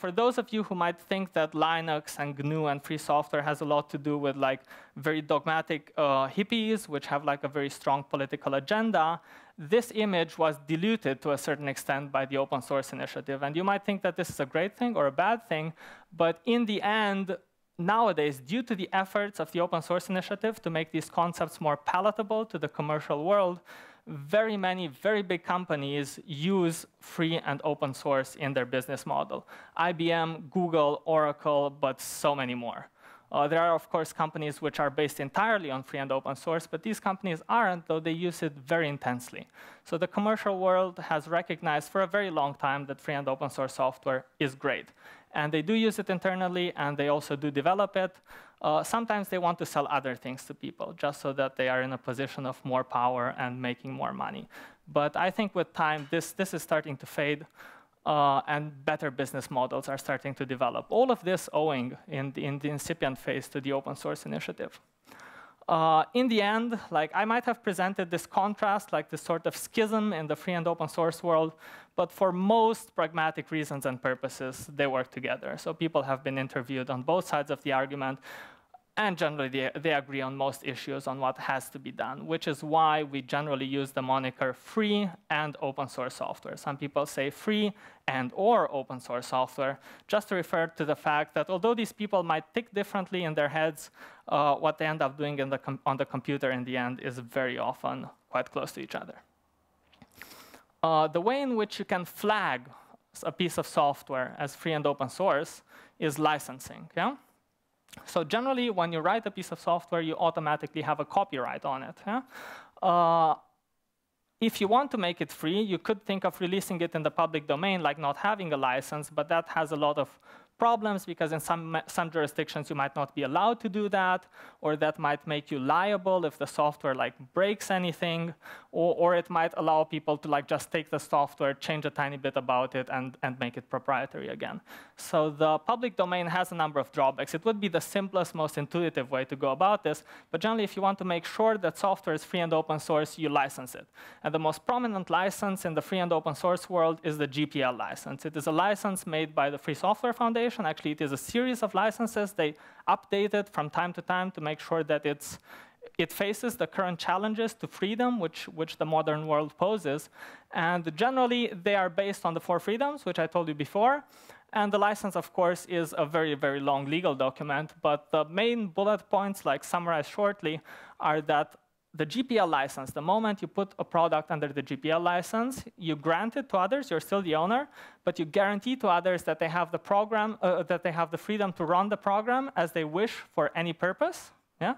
for those of you who might think that Linux and GNU and free software has a lot to do with like very dogmatic uh, hippies, which have like a very strong political agenda, this image was diluted to a certain extent by the open source initiative. And you might think that this is a great thing or a bad thing, but in the end, nowadays, due to the efforts of the open source initiative to make these concepts more palatable to the commercial world, very many very big companies use free and open source in their business model. IBM, Google, Oracle, but so many more. Uh, there are, of course, companies which are based entirely on free and open source, but these companies aren't, though they use it very intensely. So the commercial world has recognized for a very long time that free and open source software is great. And they do use it internally, and they also do develop it. Uh, sometimes they want to sell other things to people, just so that they are in a position of more power and making more money. But I think with time, this, this is starting to fade uh, and better business models are starting to develop. All of this owing in the, in the incipient phase to the open source initiative. Uh, in the end, like I might have presented this contrast, like this sort of schism in the free and open source world, but for most pragmatic reasons and purposes, they work together. So people have been interviewed on both sides of the argument, and generally they, they, agree on most issues on what has to be done, which is why we generally use the moniker free and open source software. Some people say free and or open source software, just to refer to the fact that although these people might think differently in their heads, uh, what they end up doing the on the computer in the end is very often quite close to each other. Uh, the way in which you can flag a piece of software as free and open source is licensing. Yeah? So generally, when you write a piece of software, you automatically have a copyright on it. Yeah? Uh, if you want to make it free, you could think of releasing it in the public domain, like not having a license, but that has a lot of problems because in some, some jurisdictions you might not be allowed to do that, or that might make you liable if the software like breaks anything, or, or it might allow people to like just take the software, change a tiny bit about it, and, and make it proprietary again. So the public domain has a number of drawbacks. It would be the simplest, most intuitive way to go about this, but generally if you want to make sure that software is free and open source, you license it. And the most prominent license in the free and open source world is the GPL license. It is a license made by the Free Software Foundation, Actually, it is a series of licenses. They update it from time to time to make sure that it's, it faces the current challenges to freedom, which, which the modern world poses. And generally, they are based on the four freedoms, which I told you before. And the license, of course, is a very, very long legal document. But the main bullet points, like summarized shortly, are that the GPL license, the moment you put a product under the GPL license, you grant it to others, you're still the owner, but you guarantee to others that they have the program, uh, that they have the freedom to run the program as they wish for any purpose. Yeah?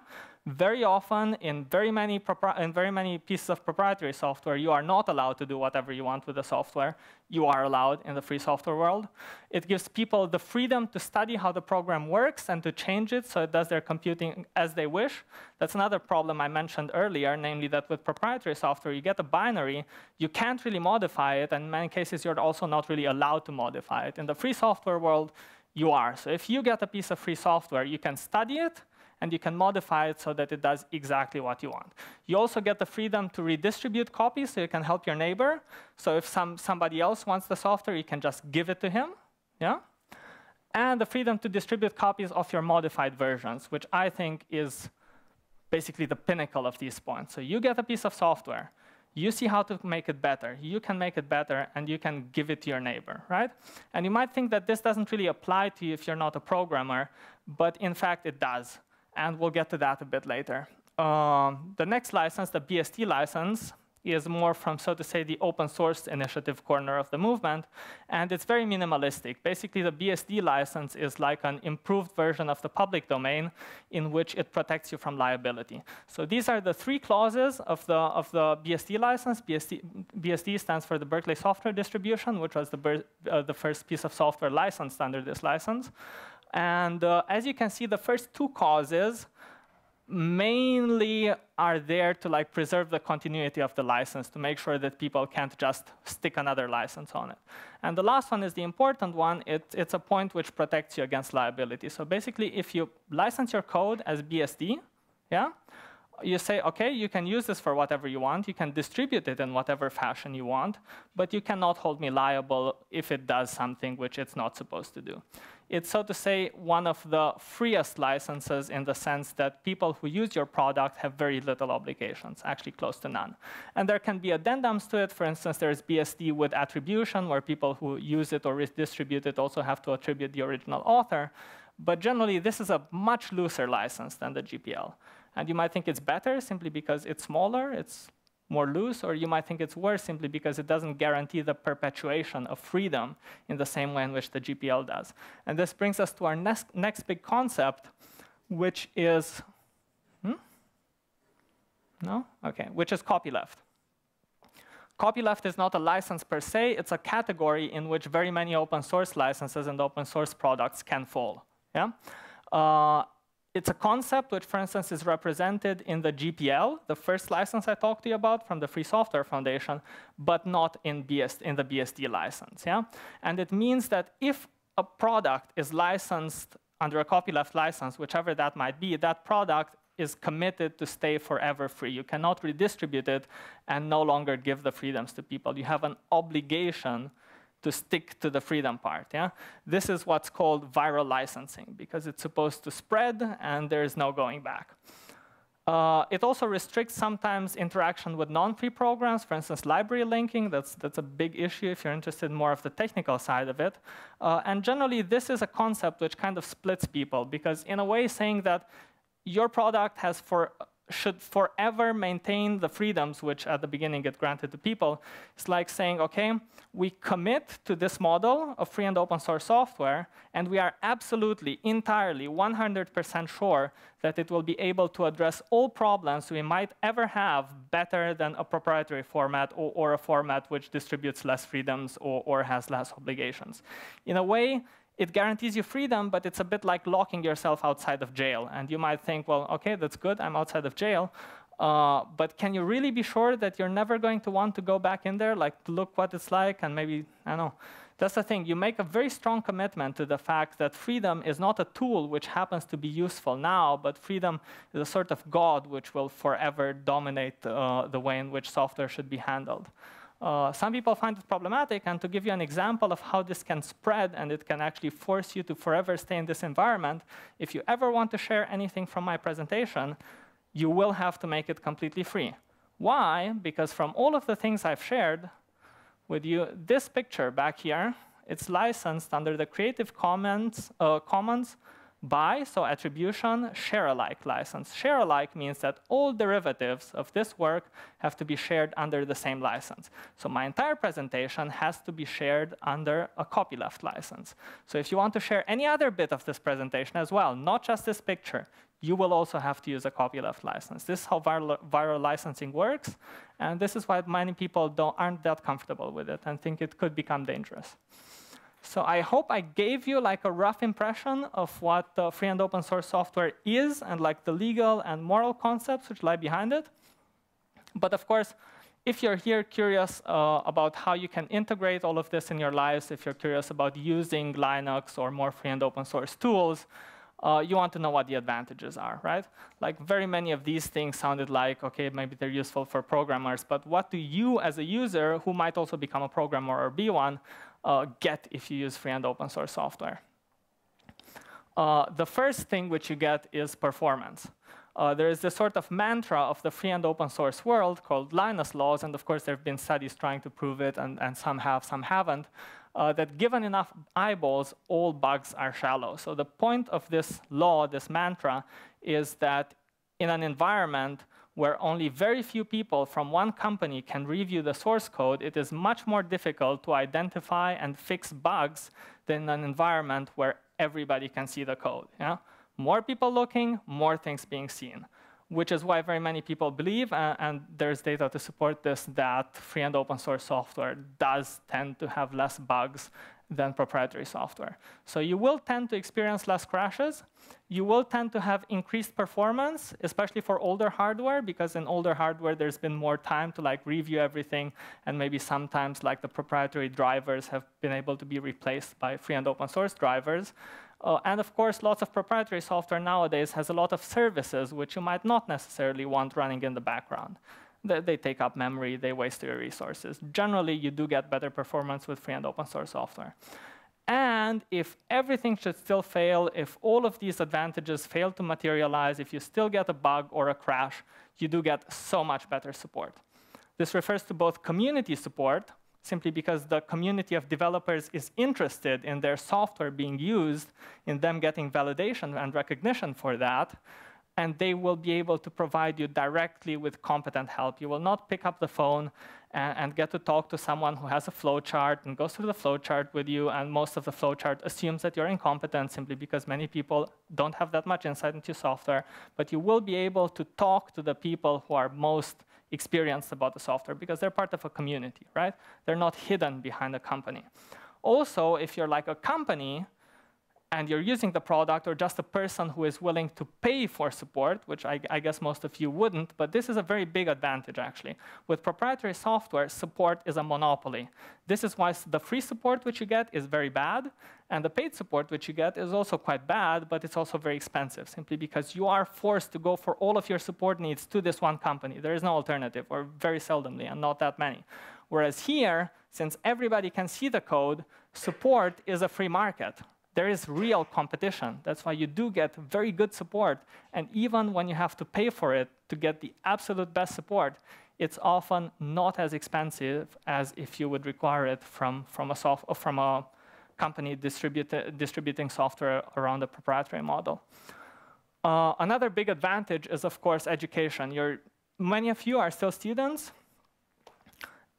Very often in very many in very many pieces of proprietary software, you are not allowed to do whatever you want with the software. You are allowed in the free software world. It gives people the freedom to study how the program works and to change it so it does their computing as they wish. That's another problem I mentioned earlier, namely that with proprietary software, you get a binary, you can't really modify it, and in many cases, you're also not really allowed to modify it. In the free software world, you are. So if you get a piece of free software, you can study it, and you can modify it so that it does exactly what you want. You also get the freedom to redistribute copies, so you can help your neighbor. So if some, somebody else wants the software, you can just give it to him. Yeah? And the freedom to distribute copies of your modified versions, which I think is basically the pinnacle of these points. So you get a piece of software. You see how to make it better. You can make it better, and you can give it to your neighbor, right? And you might think that this doesn't really apply to you if you're not a programmer, but in fact, it does and we'll get to that a bit later. Um, the next license, the BSD license, is more from, so to say, the open source initiative corner of the movement, and it's very minimalistic. Basically, the BSD license is like an improved version of the public domain in which it protects you from liability. So these are the three clauses of the, of the BSD license. BSD, BSD stands for the Berkeley Software Distribution, which was the, uh, the first piece of software licensed under this license. And uh, as you can see, the first two causes mainly are there to like preserve the continuity of the license to make sure that people can't just stick another license on it. And the last one is the important one. It, it's a point which protects you against liability. So basically, if you license your code as BSD, yeah, you say, okay, you can use this for whatever you want. You can distribute it in whatever fashion you want, but you cannot hold me liable if it does something which it's not supposed to do. It's, so to say, one of the freest licenses in the sense that people who use your product have very little obligations, actually close to none. And there can be addendums to it. For instance, there's BSD with attribution, where people who use it or redistribute it also have to attribute the original author. But generally, this is a much looser license than the GPL. And you might think it's better simply because it's smaller, it's more loose, or you might think it's worse simply because it doesn't guarantee the perpetuation of freedom in the same way in which the GPL does. And this brings us to our next, next big concept, which is, hmm? no? Okay, which is copyleft. Copyleft is not a license per se, it's a category in which very many open source licenses and open source products can fall. Yeah? Uh, it's a concept which, for instance, is represented in the GPL, the first license I talked to you about from the Free Software Foundation, but not in, BS, in the BSD license. Yeah? And it means that if a product is licensed under a copyleft license, whichever that might be, that product is committed to stay forever free. You cannot redistribute it and no longer give the freedoms to people. You have an obligation to stick to the freedom part. Yeah? This is what's called viral licensing because it's supposed to spread and there is no going back. Uh, it also restricts sometimes interaction with non-free programs, for instance, library linking. That's, that's a big issue if you're interested in more of the technical side of it. Uh, and generally, this is a concept which kind of splits people because in a way saying that your product has for should forever maintain the freedoms which at the beginning get granted to people. It's like saying, okay, we commit to this model of free and open source software, and we are absolutely, entirely, 100% sure that it will be able to address all problems we might ever have better than a proprietary format or, or a format which distributes less freedoms or, or has less obligations. In a way, it guarantees you freedom, but it's a bit like locking yourself outside of jail. And you might think, well, OK, that's good. I'm outside of jail. Uh, but can you really be sure that you're never going to want to go back in there, like look what it's like, and maybe, I don't know. That's the thing. You make a very strong commitment to the fact that freedom is not a tool which happens to be useful now, but freedom is a sort of God which will forever dominate uh, the way in which software should be handled. Uh, some people find it problematic, and to give you an example of how this can spread and it can actually force you to forever stay in this environment, if you ever want to share anything from my presentation, you will have to make it completely free. Why? Because from all of the things I've shared with you, this picture back here, it's licensed under the Creative Commons, uh, Commons by, so attribution, share-alike license. Share-alike means that all derivatives of this work have to be shared under the same license. So my entire presentation has to be shared under a copyleft license. So if you want to share any other bit of this presentation as well, not just this picture, you will also have to use a copyleft license. This is how viral, viral licensing works, and this is why many people don't aren't that comfortable with it and think it could become dangerous. So I hope I gave you like a rough impression of what uh, free and open source software is and like the legal and moral concepts which lie behind it. But of course, if you're here curious uh, about how you can integrate all of this in your lives, if you're curious about using Linux or more free and open source tools, uh, you want to know what the advantages are, right? Like very many of these things sounded like, okay, maybe they're useful for programmers, but what do you as a user who might also become a programmer or be one, uh, get if you use free and open source software. Uh, the first thing which you get is performance. Uh, there is this sort of mantra of the free and open source world called Linus laws, and of course there have been studies trying to prove it, and, and some have, some haven't, uh, that given enough eyeballs, all bugs are shallow. So the point of this law, this mantra, is that in an environment where only very few people from one company can review the source code, it is much more difficult to identify and fix bugs than an environment where everybody can see the code. Yeah? More people looking, more things being seen, which is why very many people believe, uh, and there's data to support this, that free and open source software does tend to have less bugs than proprietary software. So you will tend to experience less crashes. You will tend to have increased performance, especially for older hardware, because in older hardware, there's been more time to like review everything, and maybe sometimes like the proprietary drivers have been able to be replaced by free and open source drivers. Uh, and of course, lots of proprietary software nowadays has a lot of services which you might not necessarily want running in the background. They, they take up memory, they waste your resources. Generally, you do get better performance with free and open source software. And if everything should still fail, if all of these advantages fail to materialize, if you still get a bug or a crash, you do get so much better support. This refers to both community support, simply because the community of developers is interested in their software being used, in them getting validation and recognition for that, and they will be able to provide you directly with competent help. You will not pick up the phone and, and get to talk to someone who has a flowchart and goes through the flowchart with you, and most of the flowchart assumes that you're incompetent simply because many people don't have that much insight into software, but you will be able to talk to the people who are most experienced about the software because they're part of a community, right? They're not hidden behind a company. Also, if you're like a company, and you're using the product or just a person who is willing to pay for support, which I, I, guess most of you wouldn't, but this is a very big advantage actually. With proprietary software, support is a monopoly. This is why the free support which you get is very bad, and the paid support which you get is also quite bad, but it's also very expensive, simply because you are forced to go for all of your support needs to this one company. There is no alternative, or very seldomly, and not that many. Whereas here, since everybody can see the code, support is a free market there is real competition. That's why you do get very good support. And even when you have to pay for it to get the absolute best support, it's often not as expensive as if you would require it from, from, a, soft, from a company distributing software around a proprietary model. Uh, another big advantage is, of course, education. You're, many of you are still students,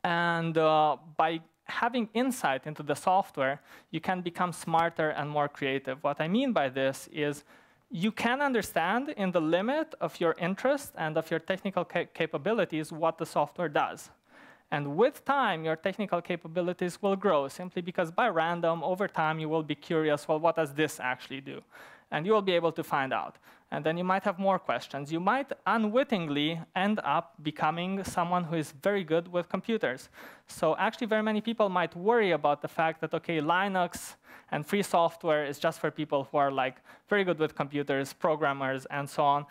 and uh, by having insight into the software, you can become smarter and more creative. What I mean by this is you can understand in the limit of your interest and of your technical ca capabilities what the software does. And with time, your technical capabilities will grow simply because by random, over time, you will be curious, well, what does this actually do? And you will be able to find out and then you might have more questions. You might unwittingly end up becoming someone who is very good with computers. So actually, very many people might worry about the fact that, okay, Linux and free software is just for people who are like very good with computers, programmers, and so on.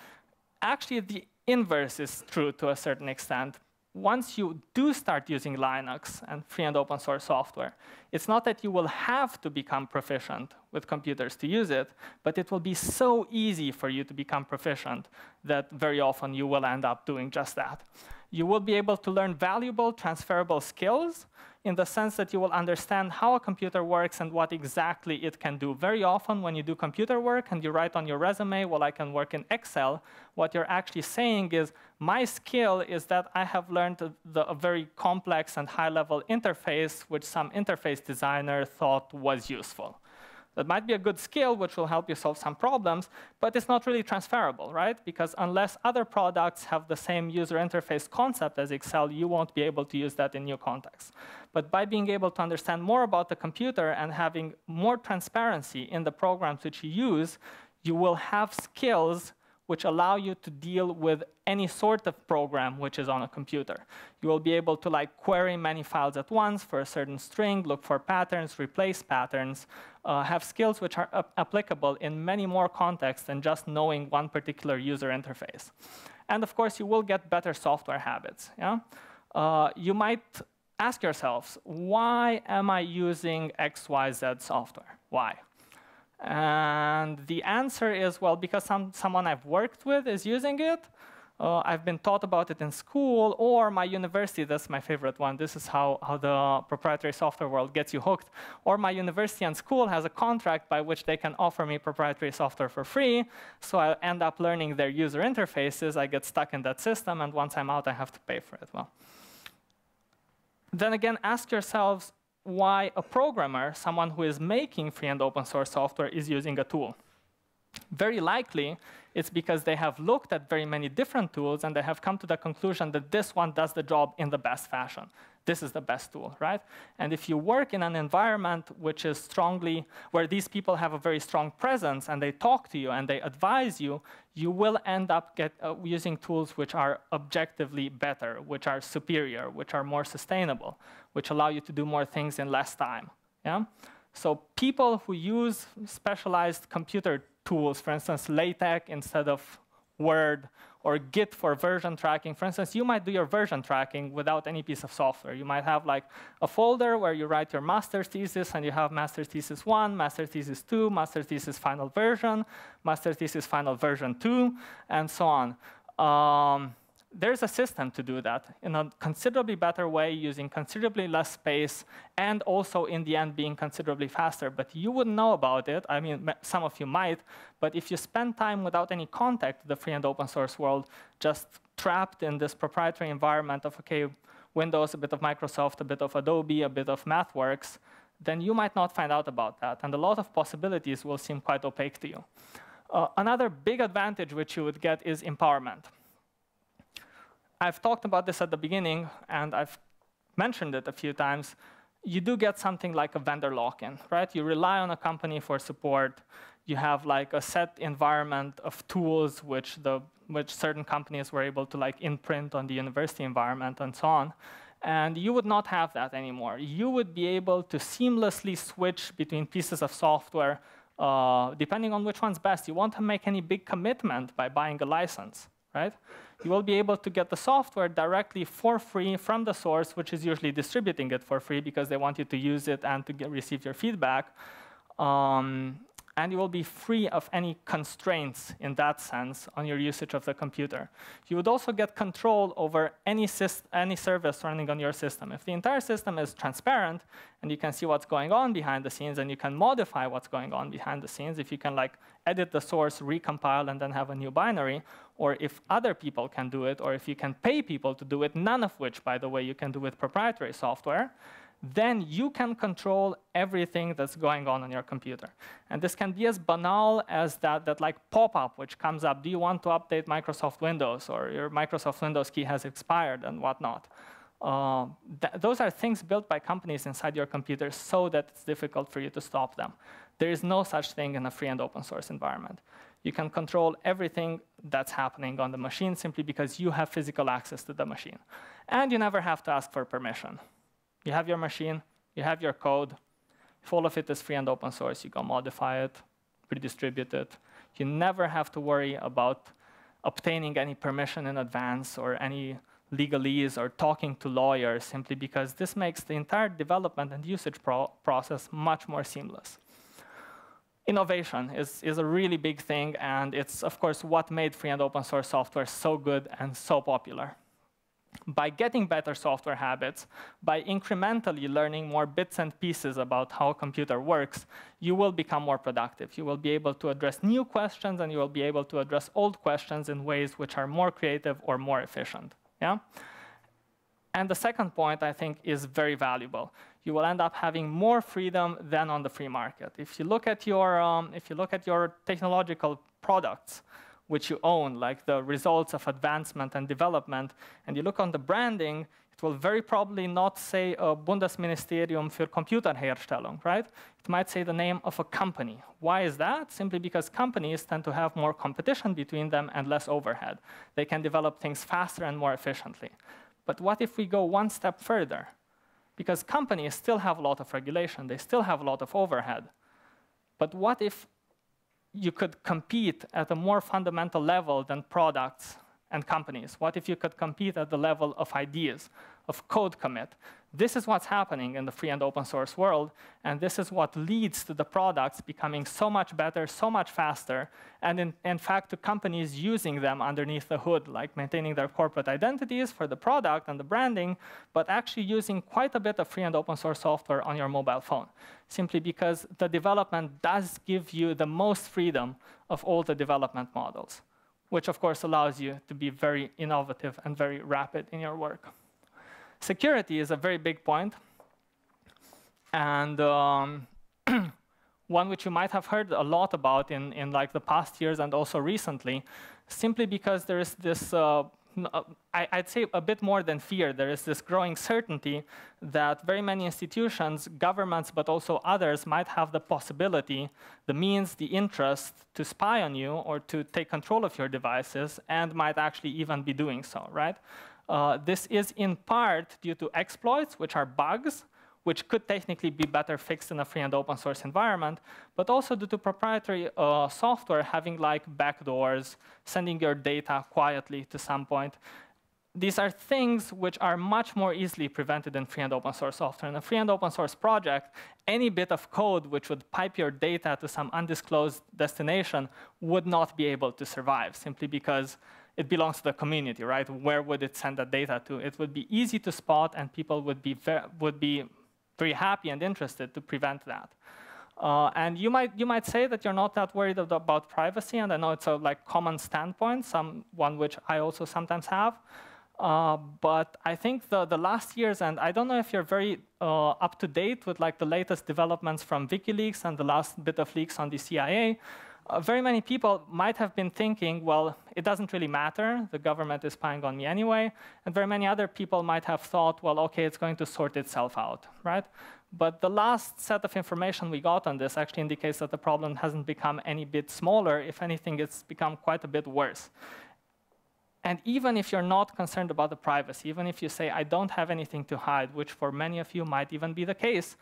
Actually, the inverse is true to a certain extent once you do start using Linux and free and open source software, it's not that you will have to become proficient with computers to use it, but it will be so easy for you to become proficient that very often you will end up doing just that. You will be able to learn valuable transferable skills in the sense that you will understand how a computer works and what exactly it can do. Very often when you do computer work and you write on your resume, well, I can work in Excel, what you're actually saying is, my skill is that I have learned the, a very complex and high-level interface which some interface designer thought was useful. That might be a good skill, which will help you solve some problems, but it's not really transferable, right? Because unless other products have the same user interface concept as Excel, you won't be able to use that in new contexts. But by being able to understand more about the computer and having more transparency in the programs which you use, you will have skills which allow you to deal with any sort of program which is on a computer. You will be able to like query many files at once for a certain string, look for patterns, replace patterns, uh, have skills which are applicable in many more contexts than just knowing one particular user interface. And of course, you will get better software habits. Yeah? Uh, you might ask yourselves, why am I using XYZ software? Why? And the answer is, well, because some, someone I've worked with is using it, uh, I've been taught about it in school, or my university, that's my favorite one. This is how, how the proprietary software world gets you hooked. Or my university and school has a contract by which they can offer me proprietary software for free, so I end up learning their user interfaces. I get stuck in that system, and once I'm out, I have to pay for it. Well, then again, ask yourselves, why a programmer, someone who is making free and open source software, is using a tool. Very likely, it's because they have looked at very many different tools and they have come to the conclusion that this one does the job in the best fashion. This is the best tool, right? And if you work in an environment which is strongly, where these people have a very strong presence and they talk to you and they advise you, you will end up get, uh, using tools which are objectively better, which are superior, which are more sustainable, which allow you to do more things in less time. Yeah? So people who use specialized computer tools, for instance, LaTeX instead of Word, or Git for version tracking. For instance, you might do your version tracking without any piece of software. You might have like a folder where you write your master's thesis, and you have master's thesis 1, master's thesis 2, master's thesis final version, master's thesis final version 2, and so on. Um, there's a system to do that in a considerably better way, using considerably less space, and also in the end being considerably faster. But you wouldn't know about it. I mean, some of you might. But if you spend time without any contact with the free and open source world, just trapped in this proprietary environment of, okay, Windows, a bit of Microsoft, a bit of Adobe, a bit of MathWorks, then you might not find out about that. And a lot of possibilities will seem quite opaque to you. Uh, another big advantage which you would get is empowerment. I've talked about this at the beginning, and I've mentioned it a few times. You do get something like a vendor lock-in, right? You rely on a company for support. You have like a set environment of tools which the which certain companies were able to like imprint on the university environment and so on. And you would not have that anymore. You would be able to seamlessly switch between pieces of software uh, depending on which one's best. You won't make any big commitment by buying a license, right? you will be able to get the software directly for free from the source, which is usually distributing it for free because they want you to use it and to get, receive your feedback. Um, and you will be free of any constraints in that sense on your usage of the computer. You would also get control over any, any service running on your system. If the entire system is transparent and you can see what's going on behind the scenes and you can modify what's going on behind the scenes, if you can like edit the source, recompile, and then have a new binary, or if other people can do it, or if you can pay people to do it, none of which, by the way, you can do with proprietary software, then you can control everything that's going on on your computer. And this can be as banal as that, that like pop-up which comes up, do you want to update Microsoft Windows, or your Microsoft Windows key has expired and whatnot. Uh, th those are things built by companies inside your computer so that it's difficult for you to stop them. There is no such thing in a free and open source environment. You can control everything that's happening on the machine simply because you have physical access to the machine. And you never have to ask for permission. You have your machine, you have your code. If all of it is free and open source, you can modify it, redistribute it. You never have to worry about obtaining any permission in advance or any legalese or talking to lawyers simply because this makes the entire development and usage pro process much more seamless. Innovation is, is a really big thing, and it's, of course, what made free and open source software so good and so popular by getting better software habits, by incrementally learning more bits and pieces about how a computer works, you will become more productive. You will be able to address new questions and you will be able to address old questions in ways which are more creative or more efficient. Yeah? And the second point, I think, is very valuable. You will end up having more freedom than on the free market. If you look at your, um, if you look at your technological products, which you own, like the results of advancement and development, and you look on the branding, it will very probably not say a Bundesministerium für Computerherstellung, right? It might say the name of a company. Why is that? Simply because companies tend to have more competition between them and less overhead. They can develop things faster and more efficiently. But what if we go one step further? Because companies still have a lot of regulation, they still have a lot of overhead. But what if you could compete at a more fundamental level than products and companies? What if you could compete at the level of ideas, of code commit? This is what's happening in the free and open source world, and this is what leads to the products becoming so much better, so much faster, and in, in fact to companies using them underneath the hood, like maintaining their corporate identities for the product and the branding, but actually using quite a bit of free and open source software on your mobile phone, simply because the development does give you the most freedom of all the development models, which of course allows you to be very innovative and very rapid in your work. Security is a very big point, and um, one which you might have heard a lot about in, in like the past years and also recently, simply because there is this, uh, uh I, would say a bit more than fear, there is this growing certainty that very many institutions, governments, but also others might have the possibility, the means, the interest to spy on you or to take control of your devices and might actually even be doing so, right? Uh, this is in part due to exploits, which are bugs, which could technically be better fixed in a free and open source environment, but also due to proprietary uh, software having like backdoors, sending your data quietly to some point. These are things which are much more easily prevented in free and open source software. In a free and open source project, any bit of code which would pipe your data to some undisclosed destination would not be able to survive, simply because it belongs to the community, right? Where would it send that data to? It would be easy to spot, and people would be, would be very happy and interested to prevent that. Uh, and you might you might say that you're not that worried about privacy, and I know it's a like common standpoint, some one which I also sometimes have. Uh, but I think the, the last years, and I don't know if you're very uh, up to date with like the latest developments from WikiLeaks and the last bit of leaks on the CIA, uh, very many people might have been thinking, well, it doesn't really matter. The government is spying on me anyway. And very many other people might have thought, well, OK, it's going to sort itself out, right? But the last set of information we got on this actually indicates that the problem hasn't become any bit smaller. If anything, it's become quite a bit worse. And even if you're not concerned about the privacy, even if you say, I don't have anything to hide, which for many of you might even be the case,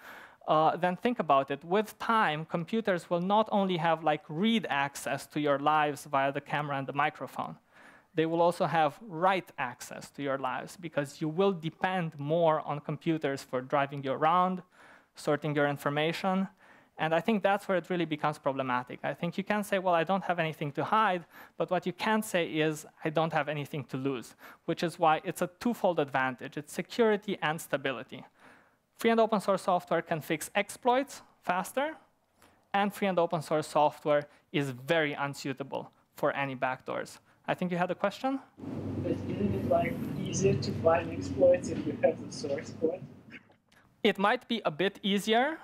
uh, then think about it. With time, computers will not only have like read access to your lives via the camera and the microphone, they will also have write access to your lives because you will depend more on computers for driving you around, sorting your information, and I think that's where it really becomes problematic. I think you can say, well, I don't have anything to hide, but what you can't say is, I don't have anything to lose, which is why it's a twofold advantage. It's security and stability. Free and open source software can fix exploits faster, and free and open source software is very unsuitable for any backdoors. I think you had a question? But isn't it like easier to find exploits if you have the source code? It might be a bit easier,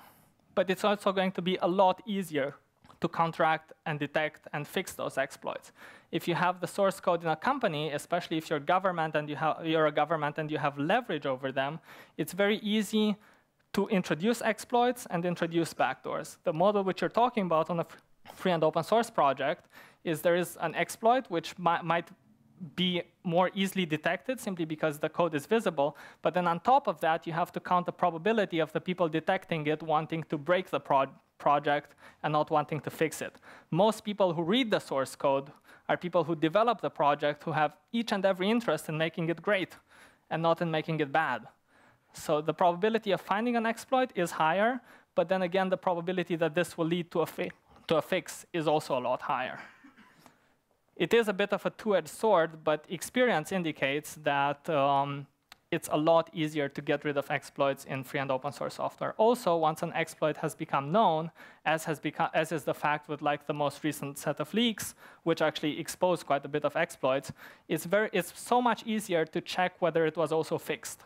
but it's also going to be a lot easier to counteract and detect and fix those exploits. If you have the source code in a company, especially if you're government and you have, you're a government and you have leverage over them, it's very easy to introduce exploits and introduce backdoors. The model which you're talking about on a free and open source project is there is an exploit which might, might be more easily detected simply because the code is visible. But then on top of that, you have to count the probability of the people detecting it wanting to break the project and not wanting to fix it. Most people who read the source code are people who develop the project who have each and every interest in making it great and not in making it bad. So the probability of finding an exploit is higher, but then again, the probability that this will lead to a, to a fix is also a lot higher. It is a bit of a two-edged sword, but experience indicates that um, it's a lot easier to get rid of exploits in free and open source software. Also, once an exploit has become known, as, has become, as is the fact with like the most recent set of leaks, which actually exposed quite a bit of exploits, it's, very, it's so much easier to check whether it was also fixed.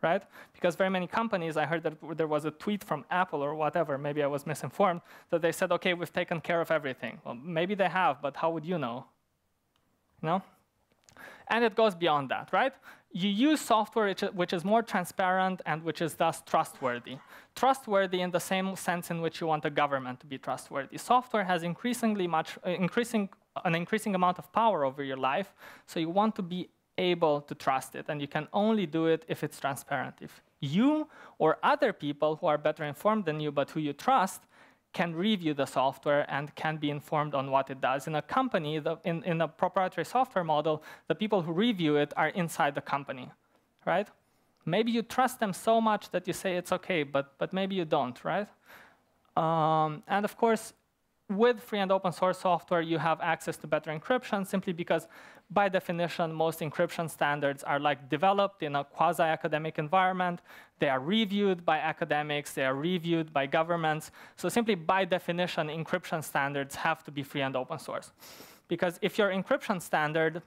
Right? Because very many companies, I heard that there was a tweet from Apple or whatever, maybe I was misinformed, that they said, okay, we've taken care of everything. Well, maybe they have, but how would you know? No? And it goes beyond that, right? You use software which, is more transparent and which is thus trustworthy. Trustworthy in the same sense in which you want a government to be trustworthy. Software has increasingly much, uh, increasing, an increasing amount of power over your life, so you want to be able to trust it, and you can only do it if it's transparent. If you or other people who are better informed than you but who you trust can review the software and can be informed on what it does. In a company, the, in, in a proprietary software model, the people who review it are inside the company, right? Maybe you trust them so much that you say it's OK, but, but maybe you don't, right? Um, and of course, with free and open source software, you have access to better encryption simply because by definition, most encryption standards are like developed in a quasi-academic environment. They are reviewed by academics. They are reviewed by governments. So simply by definition, encryption standards have to be free and open source. Because if your encryption standard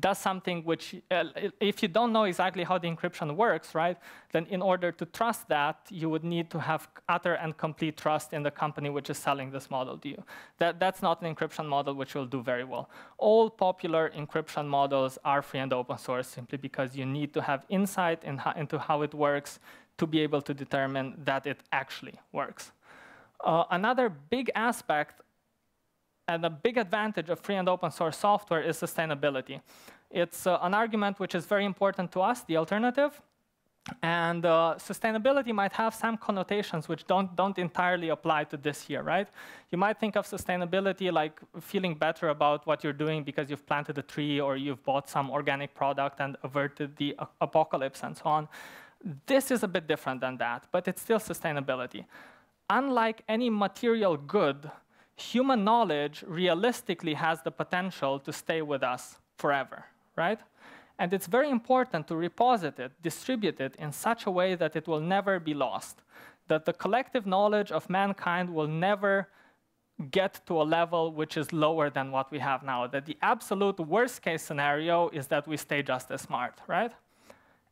does something which, uh, if you don't know exactly how the encryption works, right, then in order to trust that, you would need to have utter and complete trust in the company which is selling this model to you. That, that's not an encryption model which will do very well. All popular encryption models are free and open source simply because you need to have insight in into how it works to be able to determine that it actually works. Uh, another big aspect and a big advantage of free and open source software is sustainability. It's uh, an argument which is very important to us, the alternative. And uh, sustainability might have some connotations which don't, don't entirely apply to this here, right? You might think of sustainability like feeling better about what you're doing because you've planted a tree or you've bought some organic product and averted the apocalypse and so on. This is a bit different than that, but it's still sustainability. Unlike any material good, human knowledge realistically has the potential to stay with us forever, right? And it's very important to reposit it, distribute it in such a way that it will never be lost, that the collective knowledge of mankind will never get to a level which is lower than what we have now, that the absolute worst case scenario is that we stay just as smart, right?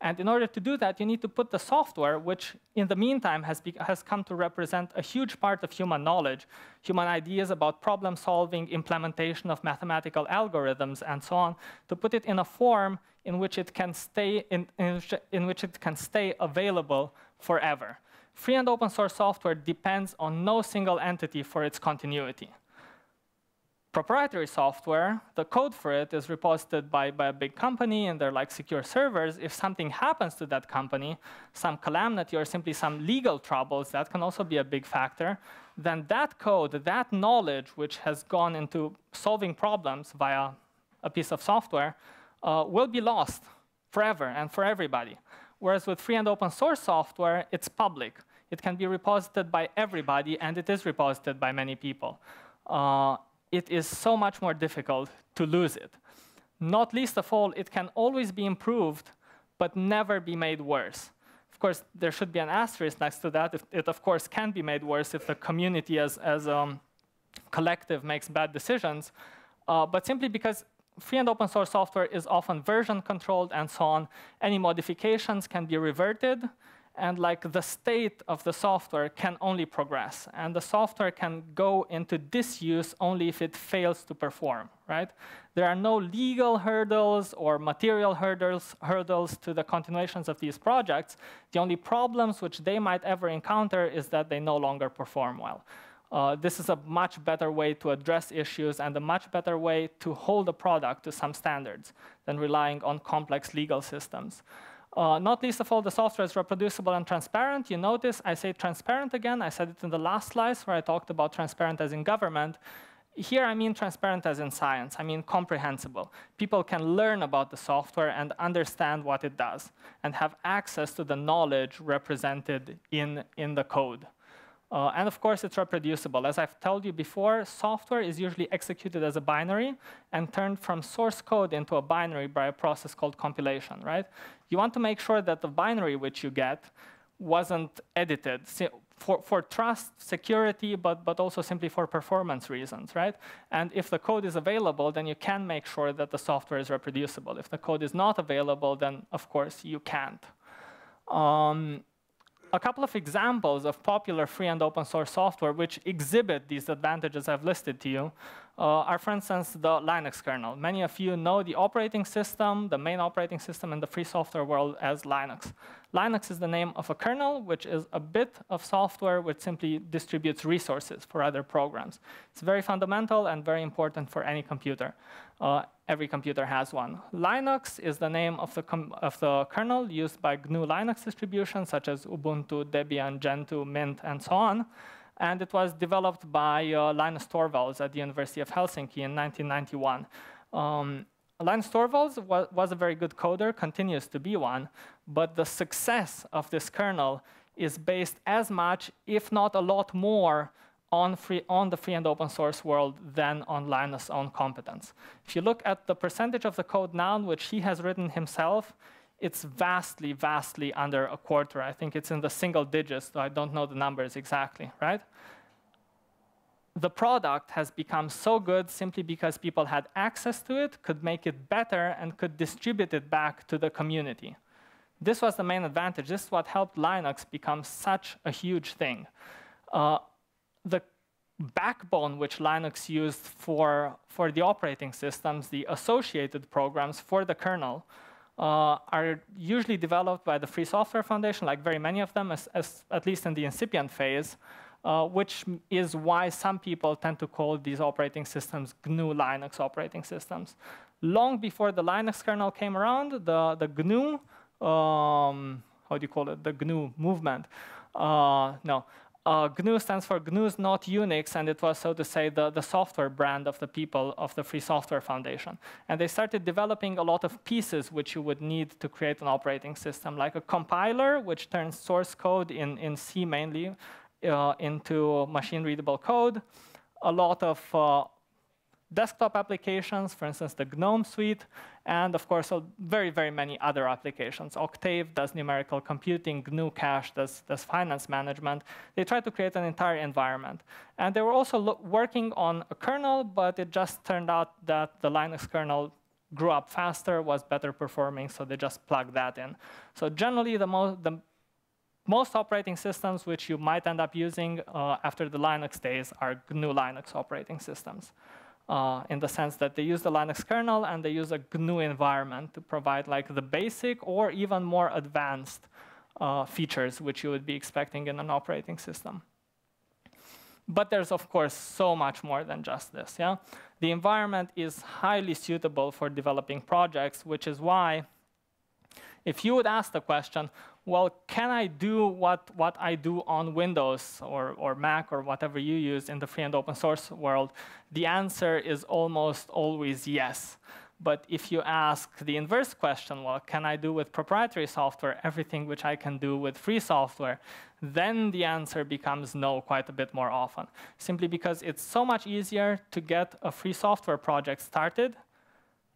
And in order to do that, you need to put the software, which in the meantime has, has come to represent a huge part of human knowledge, human ideas about problem solving, implementation of mathematical algorithms, and so on, to put it in a form in which it can stay, in, in, in which it can stay available forever. Free and open source software depends on no single entity for its continuity proprietary software, the code for it is reposted by, by a big company and they're like secure servers. If something happens to that company, some calamity or simply some legal troubles, that can also be a big factor, then that code, that knowledge which has gone into solving problems via a piece of software uh, will be lost forever and for everybody. Whereas with free and open source software, it's public. It can be reposited by everybody, and it is reposited by many people. Uh, it is so much more difficult to lose it. Not least of all, it can always be improved, but never be made worse. Of course, there should be an asterisk next to that. It, it of course, can be made worse if the community as, as a um, collective makes bad decisions. Uh, but simply because free and open source software is often version controlled and so on, any modifications can be reverted and like the state of the software can only progress and the software can go into disuse only if it fails to perform right? There are no legal hurdles or material hurdles hurdles to the continuations of these projects. The only problems which they might ever encounter is that they no longer perform well. Uh, this is a much better way to address issues and a much better way to hold a product to some standards than relying on complex legal systems. Uh, not least of all, the software is reproducible and transparent. You notice I say transparent again. I said it in the last slides where I talked about transparent as in government. Here I mean transparent as in science. I mean comprehensible. People can learn about the software and understand what it does and have access to the knowledge represented in, in the code. Uh, and of course, it's reproducible. As I've told you before, software is usually executed as a binary and turned from source code into a binary by a process called compilation, right? You want to make sure that the binary which you get wasn't edited for, for trust, security, but, but also simply for performance reasons, right? And if the code is available, then you can make sure that the software is reproducible. If the code is not available, then of course you can't. Um, a couple of examples of popular free and open source software which exhibit these advantages I've listed to you uh, are, for instance, the Linux kernel. Many of you know the operating system, the main operating system in the free software world as Linux. Linux is the name of a kernel, which is a bit of software which simply distributes resources for other programs. It's very fundamental and very important for any computer. Uh, every computer has one. Linux is the name of the, of the kernel used by GNU Linux distributions, such as Ubuntu, Debian, Gentoo, Mint, and so on and it was developed by uh, Linus Torvalds at the University of Helsinki in 1991. Um, Linus Torvalds wa was a very good coder, continues to be one, but the success of this kernel is based as much, if not a lot more, on, free, on the free and open source world than on Linus' own competence. If you look at the percentage of the code now which he has written himself, it's vastly, vastly under a quarter. I think it's in the single digits, though I don't know the numbers exactly, right? The product has become so good simply because people had access to it, could make it better, and could distribute it back to the community. This was the main advantage. This is what helped Linux become such a huge thing. Uh, the backbone which Linux used for, for the operating systems, the associated programs for the kernel, uh, are usually developed by the Free Software Foundation, like very many of them, as, as at least in the incipient phase, uh, which is why some people tend to call these operating systems GNU Linux operating systems. Long before the Linux kernel came around, the, the GNU, um, how do you call it, the GNU movement. Uh, no, uh, GNU stands for GNU is not Unix, and it was, so to say, the, the software brand of the people of the Free Software Foundation. And they started developing a lot of pieces which you would need to create an operating system, like a compiler, which turns source code in, in C mainly uh, into machine-readable code, a lot of uh, desktop applications, for instance, the GNOME suite, and of course, very, very many other applications. Octave does numerical computing, GnuCash does, does finance management. They try to create an entire environment. And they were also working on a kernel, but it just turned out that the Linux kernel grew up faster, was better performing, so they just plugged that in. So generally, the, mo the most operating systems which you might end up using uh, after the Linux days are GNU Linux operating systems uh, in the sense that they use the Linux kernel and they use a GNU environment to provide like the basic or even more advanced uh, features which you would be expecting in an operating system. But there's, of course, so much more than just this. Yeah? The environment is highly suitable for developing projects, which is why if you would ask the question, well, can I do what, what I do on Windows or, or Mac or whatever you use in the free and open source world? The answer is almost always yes. But if you ask the inverse question, well, can I do with proprietary software everything which I can do with free software? Then the answer becomes no quite a bit more often. Simply because it's so much easier to get a free software project started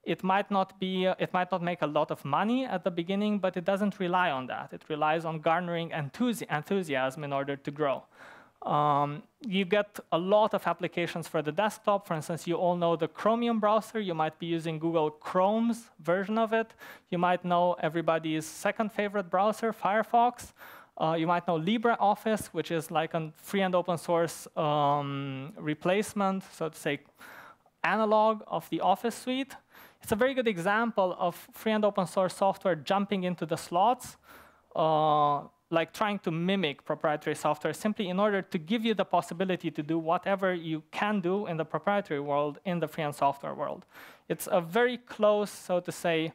it might not be, it might not make a lot of money at the beginning, but it doesn't rely on that. It relies on garnering enthusi enthusiasm in order to grow. Um, you get a lot of applications for the desktop. For instance, you all know the Chromium browser. You might be using Google Chrome's version of it. You might know everybody's second favorite browser, Firefox. Uh, you might know LibreOffice, which is like a free and open source um, replacement, so to say, analog of the Office suite. It's a very good example of free and open source software jumping into the slots, uh, like trying to mimic proprietary software simply in order to give you the possibility to do whatever you can do in the proprietary world in the free and software world. It's a very close, so to say,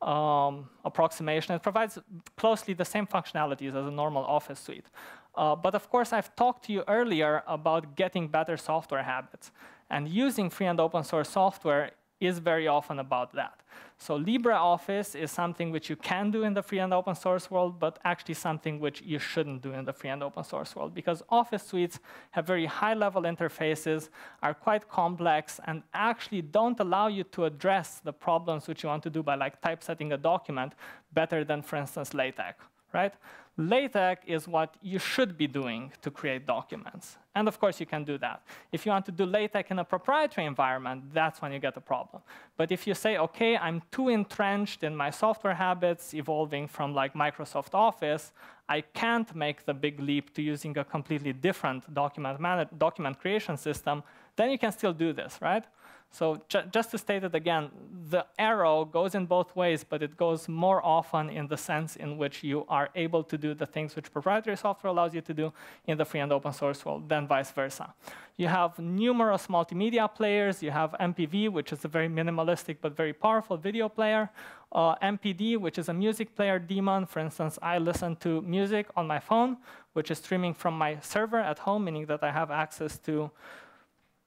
um, approximation. It provides closely the same functionalities as a normal Office suite. Uh, but of course, I've talked to you earlier about getting better software habits. And using free and open source software is very often about that. So LibreOffice is something which you can do in the free and open source world, but actually something which you shouldn't do in the free and open source world because Office suites have very high level interfaces, are quite complex, and actually don't allow you to address the problems which you want to do by like typesetting a document better than, for instance, LaTeX, right? LaTeX is what you should be doing to create documents. And of course, you can do that. If you want to do LaTeX in a proprietary environment, that's when you get a problem. But if you say, OK, I'm too entrenched in my software habits evolving from like Microsoft Office, I can't make the big leap to using a completely different document, document creation system, then you can still do this, right? So ju just to state it again, the arrow goes in both ways, but it goes more often in the sense in which you are able to do the things which proprietary software allows you to do in the free and open source world than vice versa. You have numerous multimedia players. You have MPV, which is a very minimalistic but very powerful video player. Uh, MPD, which is a music player daemon. For instance, I listen to music on my phone, which is streaming from my server at home, meaning that I have access to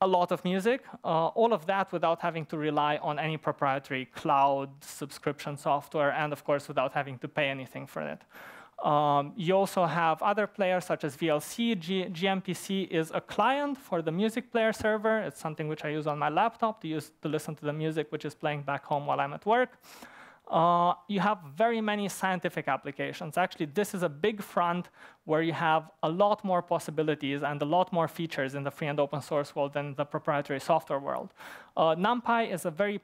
a lot of music, uh, all of that without having to rely on any proprietary cloud subscription software, and of course, without having to pay anything for it. Um, you also have other players such as VLC. G gMPC is a client for the music player server. It's something which I use on my laptop to use to listen to the music which is playing back home while I'm at work uh, you have very many scientific applications. Actually, this is a big front where you have a lot more possibilities and a lot more features in the free and open source world than the proprietary software world. Uh, NumPy is a very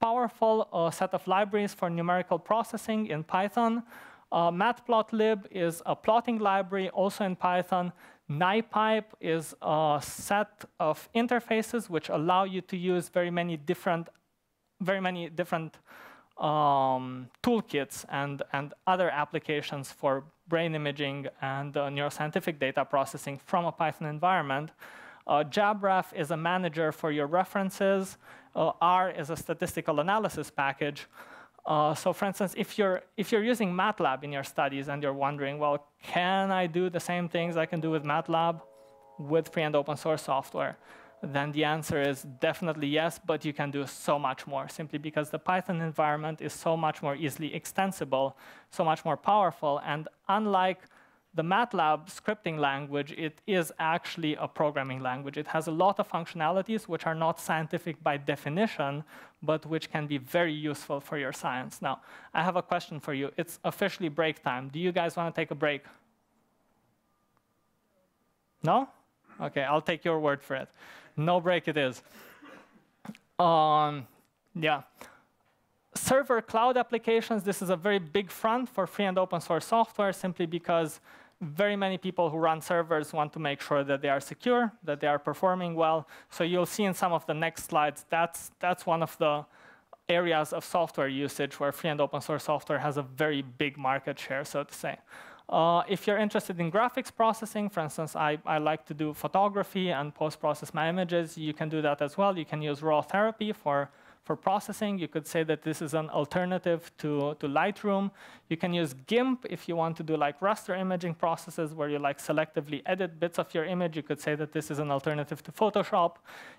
powerful uh, set of libraries for numerical processing in Python. Uh, Matplotlib is a plotting library also in Python. Nipype is a set of interfaces which allow you to use very many different, very many different um, toolkits and, and other applications for brain imaging and uh, neuroscientific data processing from a Python environment. Uh, JabRef is a manager for your references. Uh, R is a statistical analysis package. Uh, so for instance, if you're, if you're using MATLAB in your studies and you're wondering, well, can I do the same things I can do with MATLAB with free and open source software? Then the answer is definitely yes, but you can do so much more simply because the Python environment is so much more easily extensible, so much more powerful. And unlike the MATLAB scripting language, it is actually a programming language. It has a lot of functionalities which are not scientific by definition, but which can be very useful for your science. Now, I have a question for you. It's officially break time. Do you guys want to take a break? No? Okay, I'll take your word for it. No break it is. Um, yeah. Server cloud applications, this is a very big front for free and open source software simply because very many people who run servers want to make sure that they are secure, that they are performing well. So you'll see in some of the next slides, that's, that's one of the areas of software usage where free and open source software has a very big market share, so to say. Uh, if you're interested in graphics processing, for instance, I, I like to do photography and post-process my images, you can do that as well. You can use RawTherapee for for processing. You could say that this is an alternative to, to Lightroom. You can use GIMP if you want to do like raster imaging processes where you like selectively edit bits of your image. You could say that this is an alternative to Photoshop.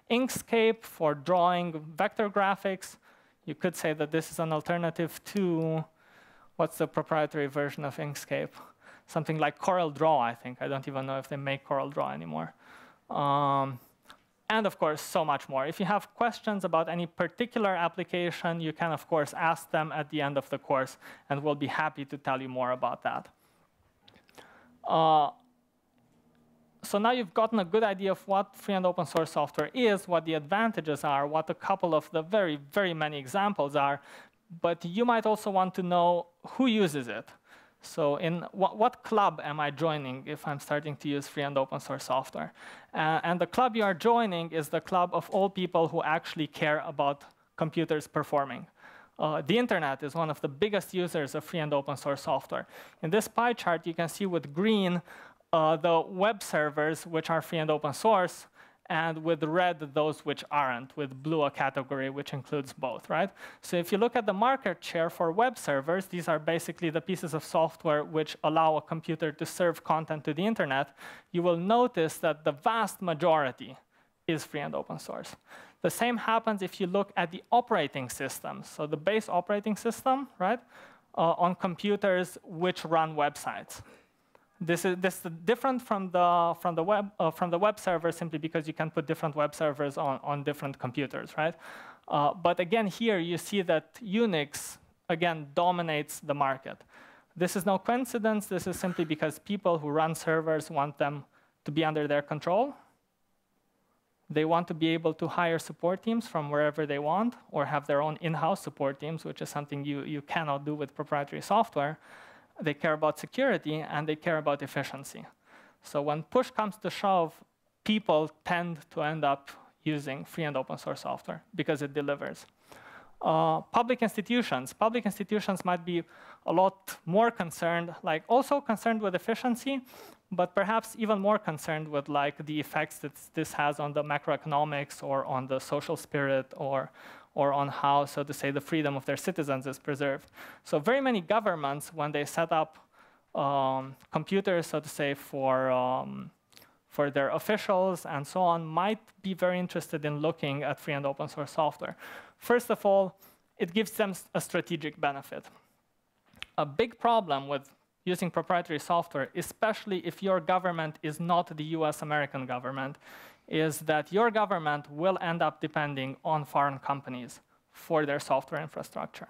Inkscape for drawing vector graphics. You could say that this is an alternative to, what's the proprietary version of Inkscape? Something like Corel Draw, I think. I don't even know if they make Corel Draw anymore. Um, and of course, so much more. If you have questions about any particular application, you can, of course, ask them at the end of the course, and we'll be happy to tell you more about that. Uh, so now you've gotten a good idea of what free and open source software is, what the advantages are, what a couple of the very, very many examples are. But you might also want to know who uses it. So in what, club am I joining if I'm starting to use free and open source software? Uh, and the club you are joining is the club of all people who actually care about computers performing. Uh, the internet is one of the biggest users of free and open source software. In this pie chart, you can see with green uh, the web servers, which are free and open source, and with red, those which aren't, with blue, a category which includes both, right? So if you look at the market share for web servers, these are basically the pieces of software which allow a computer to serve content to the internet, you will notice that the vast majority is free and open source. The same happens if you look at the operating system. So the base operating system, right, uh, on computers which run websites. This is, this is different from the, from, the web, uh, from the web server simply because you can put different web servers on, on different computers, right? Uh, but again, here you see that Unix, again, dominates the market. This is no coincidence. This is simply because people who run servers want them to be under their control. They want to be able to hire support teams from wherever they want or have their own in-house support teams, which is something you, you cannot do with proprietary software they care about security, and they care about efficiency. So when push comes to shove, people tend to end up using free and open source software because it delivers. Uh, public institutions. Public institutions might be a lot more concerned, like also concerned with efficiency, but perhaps even more concerned with like the effects that this has on the macroeconomics or on the social spirit or or on how, so to say, the freedom of their citizens is preserved. So very many governments, when they set up um, computers, so to say, for, um, for their officials and so on, might be very interested in looking at free and open source software. First of all, it gives them a strategic benefit. A big problem with using proprietary software, especially if your government is not the US American government, is that your government will end up depending on foreign companies for their software infrastructure.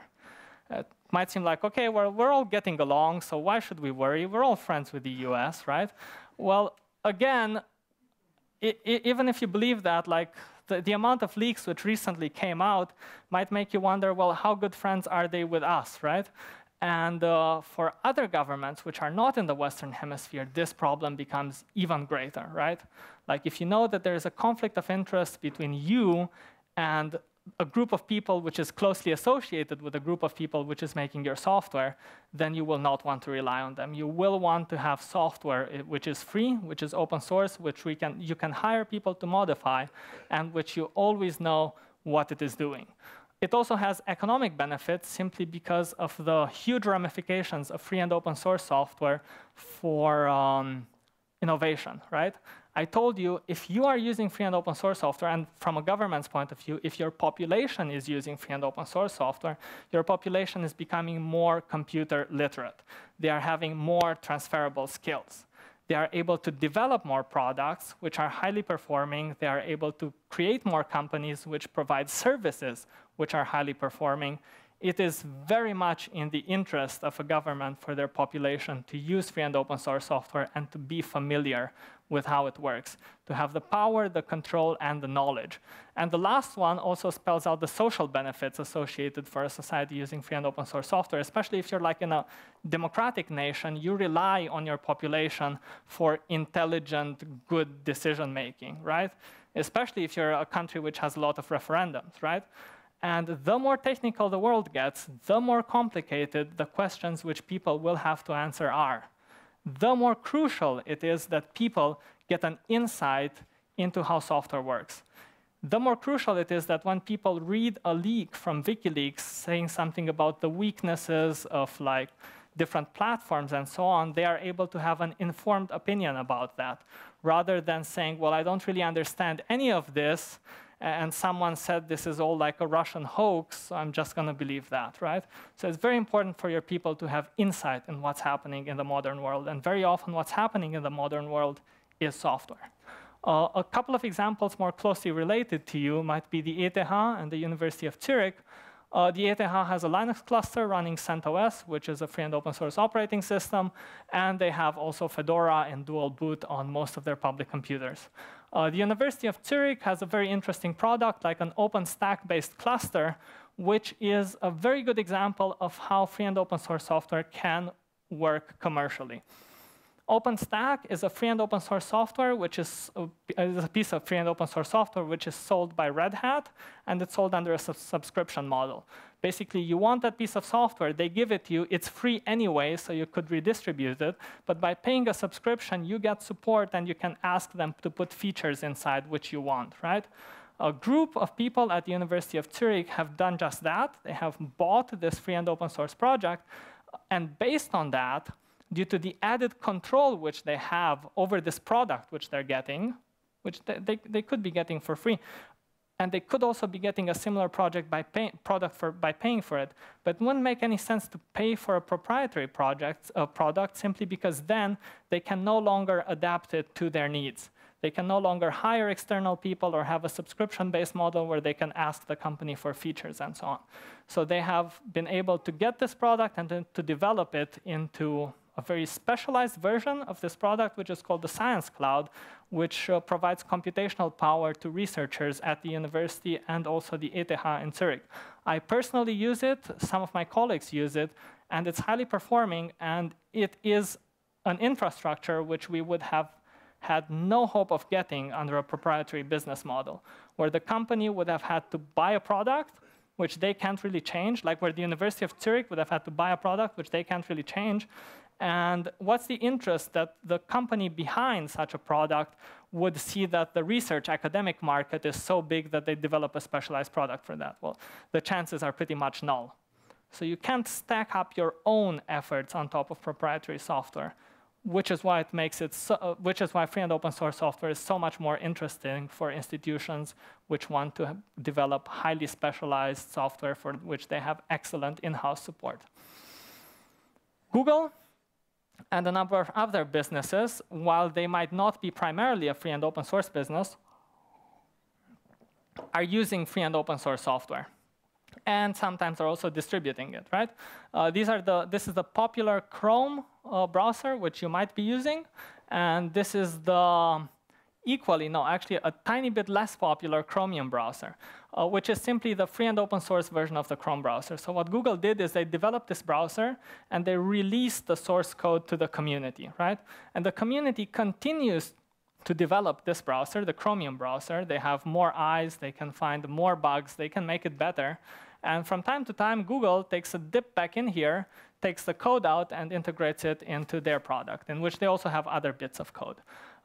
It might seem like, okay, well, we're all getting along, so why should we worry? We're all friends with the US, right? Well, again, even if you believe that, like the, the amount of leaks which recently came out might make you wonder, well, how good friends are they with us, right? And uh, for other governments which are not in the Western Hemisphere, this problem becomes even greater, right? Like if you know that there is a conflict of interest between you and a group of people which is closely associated with a group of people which is making your software, then you will not want to rely on them. You will want to have software eh, which is free, which is open source, which we can, you can hire people to modify, and which you always know what it is doing. It also has economic benefits simply because of the huge ramifications of free and open source software for um, innovation, right? I told you if you are using free and open source software, and from a government's point of view, if your population is using free and open source software, your population is becoming more computer literate. They are having more transferable skills. They are able to develop more products which are highly performing. They are able to create more companies which provide services which are highly performing it is very much in the interest of a government for their population to use free and open source software and to be familiar with how it works, to have the power, the control, and the knowledge. And the last one also spells out the social benefits associated for a society using free and open source software, especially if you're like in a democratic nation, you rely on your population for intelligent, good decision making, right? Especially if you're a country which has a lot of referendums, right? And the more technical the world gets, the more complicated the questions which people will have to answer are. The more crucial it is that people get an insight into how software works. The more crucial it is that when people read a leak from WikiLeaks saying something about the weaknesses of like different platforms and so on, they are able to have an informed opinion about that, rather than saying, well, I don't really understand any of this, and someone said this is all like a Russian hoax, so I'm just going to believe that, right? So it's very important for your people to have insight in what's happening in the modern world. And very often what's happening in the modern world is software. Uh, a couple of examples more closely related to you might be the ETH and the University of Zurich. Uh, the ETH has a Linux cluster running CentOS, which is a free and open source operating system, and they have also Fedora and dual boot on most of their public computers. Uh, the University of Zurich has a very interesting product, like an OpenStack-based cluster, which is a very good example of how free and open source software can work commercially. OpenStack is a free and open source software, which is a, is a, piece of free and open source software which is sold by Red Hat, and it's sold under a su subscription model. Basically, you want that piece of software, they give it to you. It's free anyway, so you could redistribute it. But by paying a subscription, you get support, and you can ask them to put features inside which you want, right? A group of people at the University of Zurich have done just that. They have bought this free and open source project, and based on that, due to the added control which they have over this product which they're getting, which they, they, they could be getting for free, and they could also be getting a similar project by pay, product for, by paying for it. But it wouldn't make any sense to pay for a proprietary project, a product simply because then they can no longer adapt it to their needs. They can no longer hire external people or have a subscription-based model where they can ask the company for features and so on. So they have been able to get this product and to develop it into a very specialized version of this product, which is called the Science Cloud, which uh, provides computational power to researchers at the university and also the ETH in Zurich. I personally use it, some of my colleagues use it, and it's highly performing, and it is an infrastructure which we would have had no hope of getting under a proprietary business model, where the company would have had to buy a product, which they can't really change, like where the University of Zurich would have had to buy a product, which they can't really change, and what's the interest that the company behind such a product would see that the research academic market is so big that they develop a specialized product for that? Well, the chances are pretty much null. So you can't stack up your own efforts on top of proprietary software, which is why it makes it so, uh, which is why free and open source software is so much more interesting for institutions which want to develop highly specialized software for which they have excellent in-house support. Google and a number of other businesses, while they might not be primarily a free and open source business, are using free and open source software. And sometimes are also distributing it, right? Uh, these are the, this is the popular Chrome uh, browser, which you might be using. And this is the equally, no, actually a tiny bit less popular Chromium browser, uh, which is simply the free and open source version of the Chrome browser. So what Google did is they developed this browser and they released the source code to the community, right? And the community continues to develop this browser, the Chromium browser. They have more eyes, they can find more bugs, they can make it better. And from time to time, Google takes a dip back in here, takes the code out, and integrates it into their product, in which they also have other bits of code.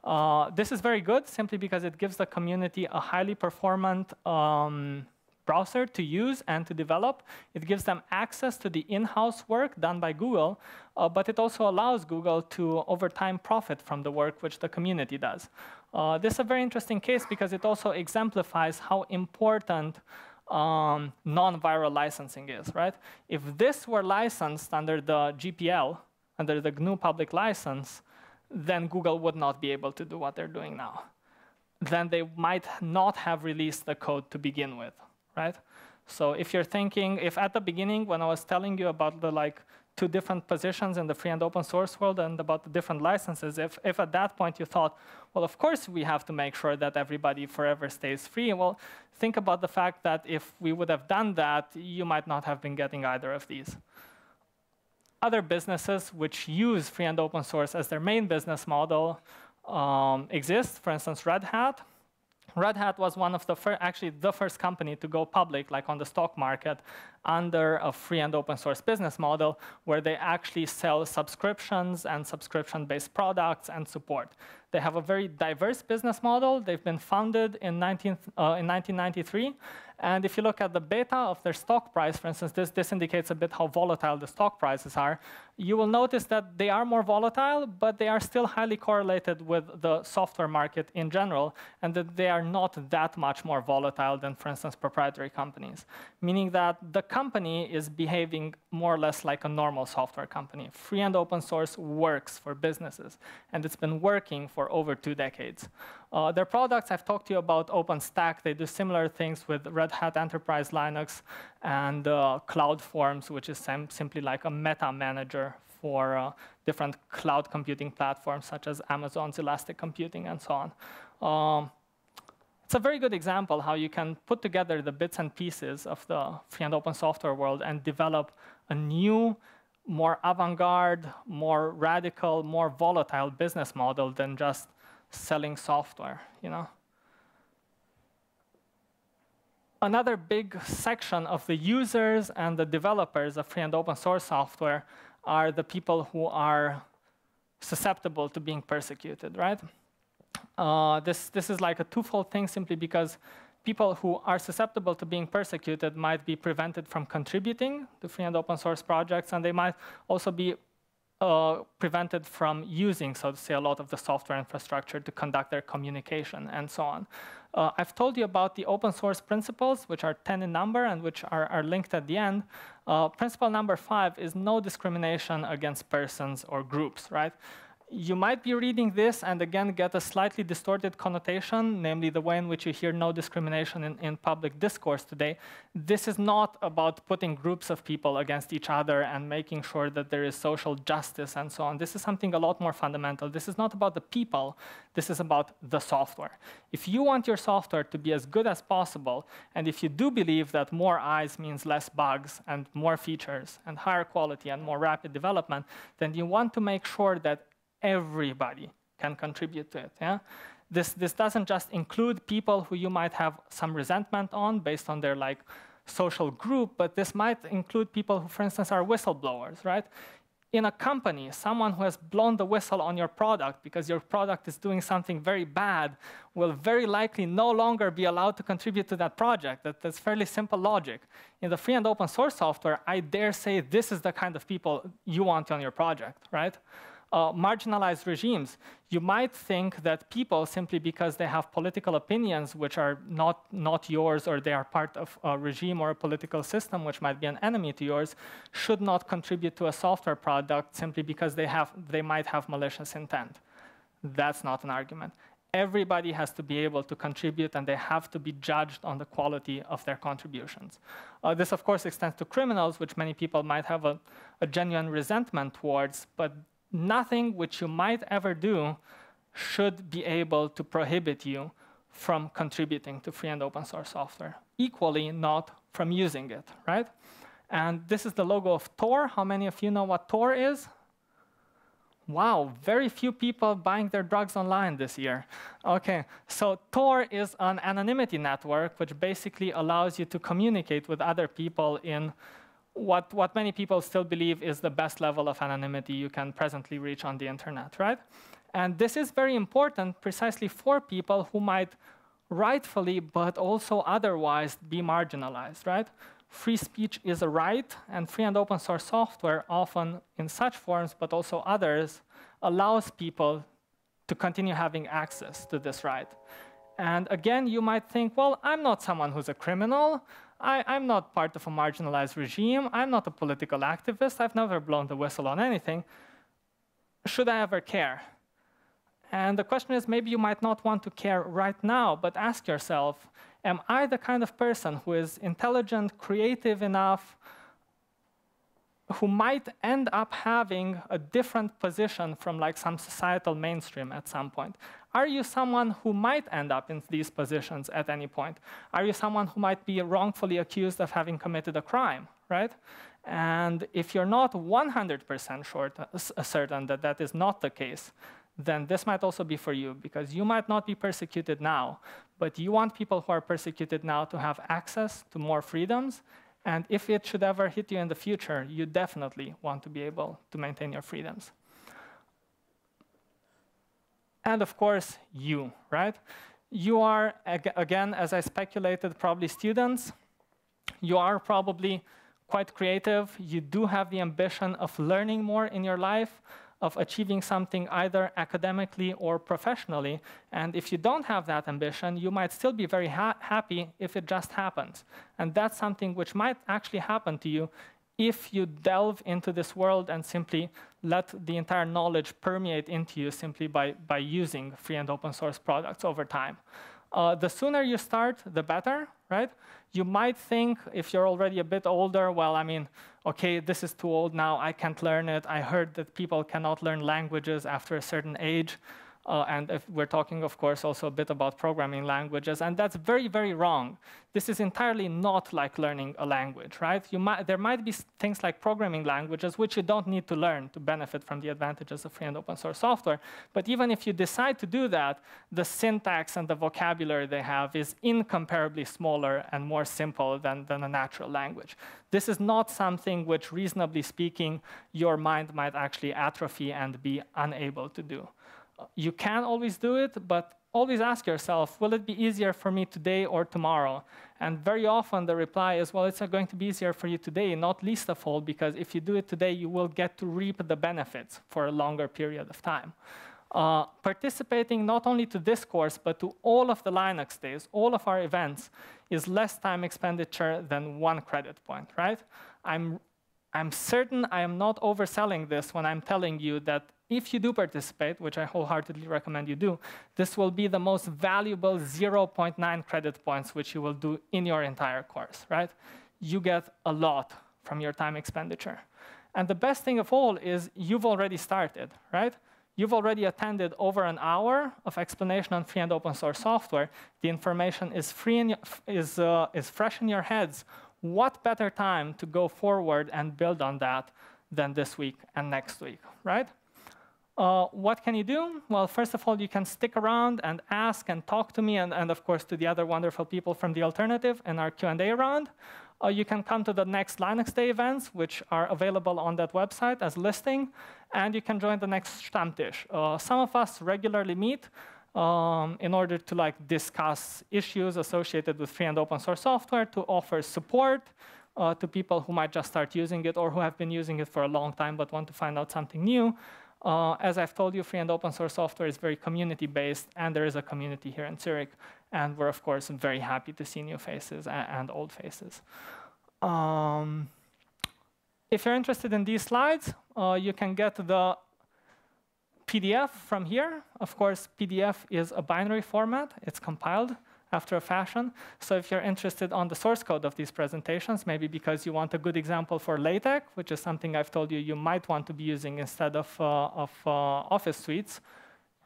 Uh, this is very good simply because it gives the community a highly performant um, browser to use and to develop. It gives them access to the in-house work done by Google, uh, but it also allows Google to, over time, profit from the work which the community does. Uh, this is a very interesting case because it also exemplifies how important um, non-viral licensing is, right? If this were licensed under the GPL, under the GNU public license, then Google would not be able to do what they're doing now. Then they might not have released the code to begin with, right? So if you're thinking, if at the beginning when I was telling you about the like two different positions in the free and open source world and about the different licenses, if, if at that point you thought, well, of course we have to make sure that everybody forever stays free, well, think about the fact that if we would have done that, you might not have been getting either of these. Other businesses which use free and open source as their main business model um, exist, for instance, Red Hat. Red Hat was one of the first, actually the first company to go public, like on the stock market, under a free and open source business model where they actually sell subscriptions and subscription-based products and support. They have a very diverse business model. They've been founded in, 19, uh, in 1993. And if you look at the beta of their stock price, for instance, this, this indicates a bit how volatile the stock prices are. You will notice that they are more volatile, but they are still highly correlated with the software market in general, and that they are not that much more volatile than, for instance, proprietary companies. Meaning that the company is behaving more or less like a normal software company. Free and open source works for businesses, and it's been working for over two decades. Uh, their products, I've talked to you about OpenStack. They do similar things with Red Hat Enterprise Linux and uh, CloudForms, which is simply like a meta manager for uh, different cloud computing platforms, such as Amazon's Elastic Computing and so on. Um, it's a very good example how you can put together the bits and pieces of the free and open software world and develop a new, more avant-garde, more radical, more volatile business model than just selling software, you know? Another big section of the users and the developers of free and open source software are the people who are susceptible to being persecuted, right? Uh, this, this is like a twofold thing simply because people who are susceptible to being persecuted might be prevented from contributing to free and open source projects, and they might also be uh, prevented from using, so to say, a lot of the software infrastructure to conduct their communication and so on. Uh, I've told you about the open source principles, which are 10 in number and which are, are linked at the end. Uh, principle number five is no discrimination against persons or groups, right? You might be reading this and again get a slightly distorted connotation, namely the way in which you hear no discrimination in, in, public discourse today. This is not about putting groups of people against each other and making sure that there is social justice and so on. This is something a lot more fundamental. This is not about the people, this is about the software. If you want your software to be as good as possible, and if you do believe that more eyes means less bugs and more features and higher quality and more rapid development, then you want to make sure that everybody can contribute to it. Yeah? This, this doesn't just include people who you might have some resentment on based on their like social group, but this might include people who, for instance, are whistleblowers, right? In a company, someone who has blown the whistle on your product because your product is doing something very bad will very likely no longer be allowed to contribute to that project. That, that's fairly simple logic. In the free and open source software, I dare say this is the kind of people you want on your project, right? Uh, marginalized regimes, you might think that people, simply because they have political opinions which are not, not yours or they are part of a regime or a political system which might be an enemy to yours, should not contribute to a software product simply because they, have, they might have malicious intent. That's not an argument. Everybody has to be able to contribute and they have to be judged on the quality of their contributions. Uh, this, of course, extends to criminals, which many people might have a, a genuine resentment towards, but nothing which you might ever do should be able to prohibit you from contributing to free and open source software. Equally, not from using it, right? And this is the logo of Tor. How many of you know what Tor is? Wow, very few people buying their drugs online this year. Okay, so Tor is an anonymity network which basically allows you to communicate with other people in what, what many people still believe is the best level of anonymity you can presently reach on the internet, right? And this is very important precisely for people who might rightfully, but also otherwise be marginalized, right? Free speech is a right, and free and open source software, often in such forms, but also others, allows people to continue having access to this right. And again, you might think, well, I'm not someone who's a criminal. I, am not part of a marginalized regime. I'm not a political activist. I've never blown the whistle on anything. Should I ever care? And the question is maybe you might not want to care right now, but ask yourself Am I the kind of person who is intelligent, creative enough, who might end up having a different position from like some societal mainstream at some point? Are you someone who might end up in these positions at any point? Are you someone who might be wrongfully accused of having committed a crime, right? And if you're not 100% short, uh, certain that that is not the case, then this might also be for you because you might not be persecuted now, but you want people who are persecuted now to have access to more freedoms. And if it should ever hit you in the future, you definitely want to be able to maintain your freedoms. And of course, you, right? You are, again, as I speculated, probably students. You are probably quite creative. You do have the ambition of learning more in your life of achieving something either academically or professionally. And if you don't have that ambition, you might still be very ha happy if it just happens. And that's something which might actually happen to you if you delve into this world and simply let the entire knowledge permeate into you simply by, by using free and open source products over time. Uh, the sooner you start, the better, right? You might think if you're already a bit older, well, I mean, okay, this is too old now, I can't learn it. I heard that people cannot learn languages after a certain age. Uh, and if we're talking, of course, also a bit about programming languages, and that's very, very wrong. This is entirely not like learning a language, right? Might, there might be things like programming languages which you don't need to learn to benefit from the advantages of free and open source software. But even if you decide to do that, the syntax and the vocabulary they have is incomparably smaller and more simple than, than a natural language. This is not something which, reasonably speaking, your mind might actually atrophy and be unable to do you can always do it, but always ask yourself, will it be easier for me today or tomorrow? And very often the reply is, well, it's going to be easier for you today, not least of all, because if you do it today, you will get to reap the benefits for a longer period of time. Uh, participating not only to this course, but to all of the Linux days, all of our events, is less time expenditure than one credit point, right? I'm, I'm certain I am not overselling this when I'm telling you that if you do participate, which I wholeheartedly recommend you do, this will be the most valuable 0.9 credit points which you will do in your entire course, right? You get a lot from your time expenditure. And the best thing of all is you've already started, right? You've already attended over an hour of explanation on free and open source software. The information is, free in, is, uh, is fresh in your heads. What better time to go forward and build on that than this week and next week, right? Uh, what can you do? Well, first of all, you can stick around and ask and talk to me and, and of course, to the other wonderful people from the alternative in our Q&A round. Uh, you can come to the next Linux Day events, which are available on that website as listing, and you can join the next Stammtisch. Uh, some of us regularly meet um, in order to like discuss issues associated with free and open source software, to offer support uh, to people who might just start using it or who have been using it for a long time but want to find out something new. Uh, as I've told you, free and open source software is very community-based, and there is a community here in Zurich. And we're, of course, very happy to see new faces and, and old faces. Um, if you're interested in these slides, uh, you can get the PDF from here. Of course, PDF is a binary format. It's compiled after a fashion. So if you're interested on the source code of these presentations, maybe because you want a good example for LaTeX, which is something I've told you you might want to be using instead of, uh, of uh, Office suites,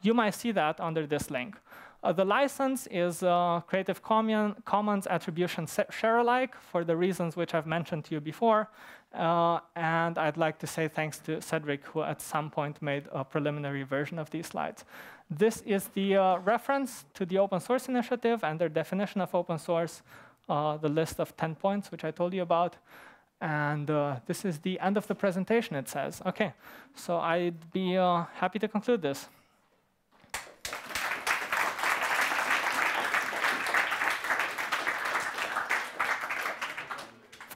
you might see that under this link. Uh, the license is uh, Creative Commons Attribution Share Alike for the reasons which I've mentioned to you before. Uh, and I'd like to say thanks to Cedric, who at some point made a preliminary version of these slides. This is the uh, reference to the open source initiative and their definition of open source, uh, the list of 10 points, which I told you about. And uh, this is the end of the presentation, it says. OK, so I'd be uh, happy to conclude this.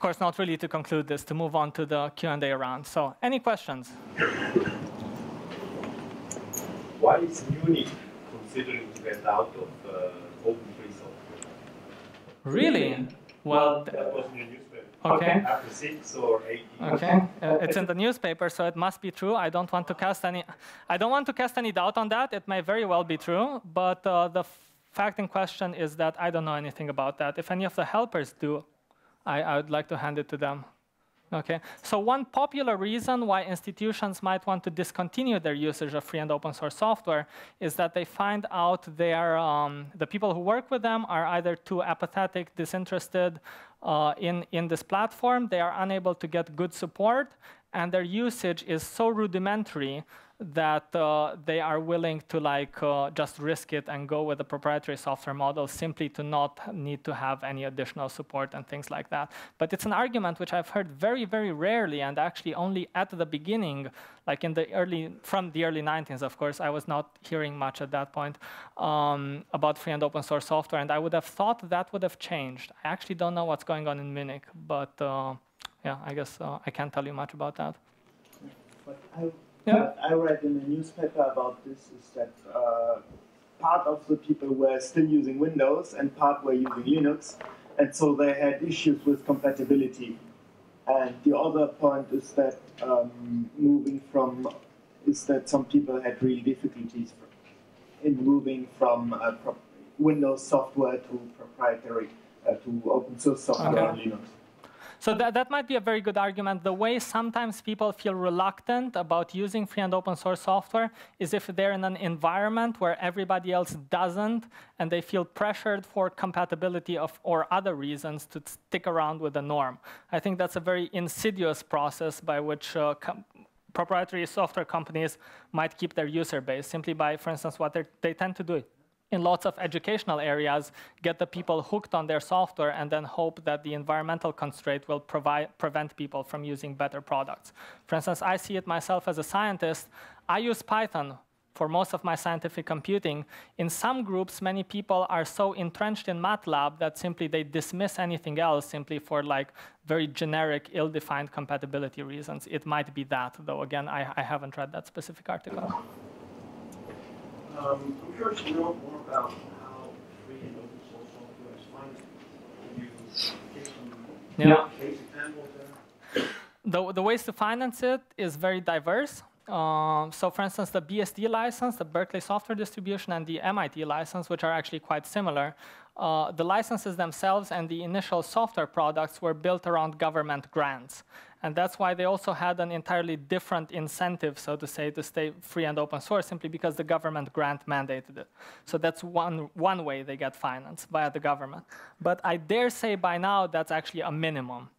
Course, not really to conclude this, to move on to the Q&A round. So any questions? Why is Munich considering to get out of uh, open free software? Really? Well, that was in the newspaper. Okay. After six or eight years. Okay, uh, it's in the newspaper, so it must be true. I don't want to cast any, I don't want to cast any doubt on that. It may very well be true, but uh, the fact in question is that I don't know anything about that. If any of the helpers do, I, I would like to hand it to them. Okay, so one popular reason why institutions might want to discontinue their usage of free and open source software is that they find out their, um, the people who work with them are either too apathetic, disinterested uh, in, in this platform, they are unable to get good support, and their usage is so rudimentary that uh, they are willing to like uh, just risk it and go with a proprietary software model simply to not need to have any additional support and things like that. But it's an argument which I've heard very, very rarely and actually only at the beginning, like in the early, from the early 90s, of course, I was not hearing much at that point um, about free and open source software. And I would have thought that would have changed. I actually don't know what's going on in Munich, but uh, yeah, I guess uh, I can't tell you much about that. But I Yeah. what I read in the newspaper about this is that uh, part of the people were still using Windows and part were using Linux, and so they had issues with compatibility. And the other point is that um, moving from is that some people had real difficulties in moving from uh, pro- Windows software to proprietary uh, to open source software Okay. on Linux. So that, that might be a very good argument. The way sometimes people feel reluctant about using free and open source software is if they're in an environment where everybody else doesn't and they feel pressured for compatibility of, or other reasons to stick around with the norm. I think that's a very insidious process by which uh, proprietary software companies might keep their user base simply by, for instance, what they tend to do in lots of educational areas, get the people hooked on their software and then hope that the environmental constraint will provide, prevent people from using better products. For instance, I see it myself as a scientist. I use Python for most of my scientific computing. In some groups, many people are so entrenched in MATLAB that simply they dismiss anything else simply for like very generic, ill-defined compatibility reasons. It might be that, though again, I, I haven't read that specific article. Um, I'm curious to know more about how free and open source software is financed. Can you give some Yeah. case examples there? The, the ways to finance it is very diverse. Um, so for instance, the BSD license, the Berkeley Software Distribution, and the MIT license, which are actually quite similar, uh, the licenses themselves and the initial software products were built around government grants. And that's why they also had an entirely different incentive, so to say, to stay free and open source, simply because the government grant mandated it. So that's one, one way they get financed via the government. But I dare say by now that's actually a minimum.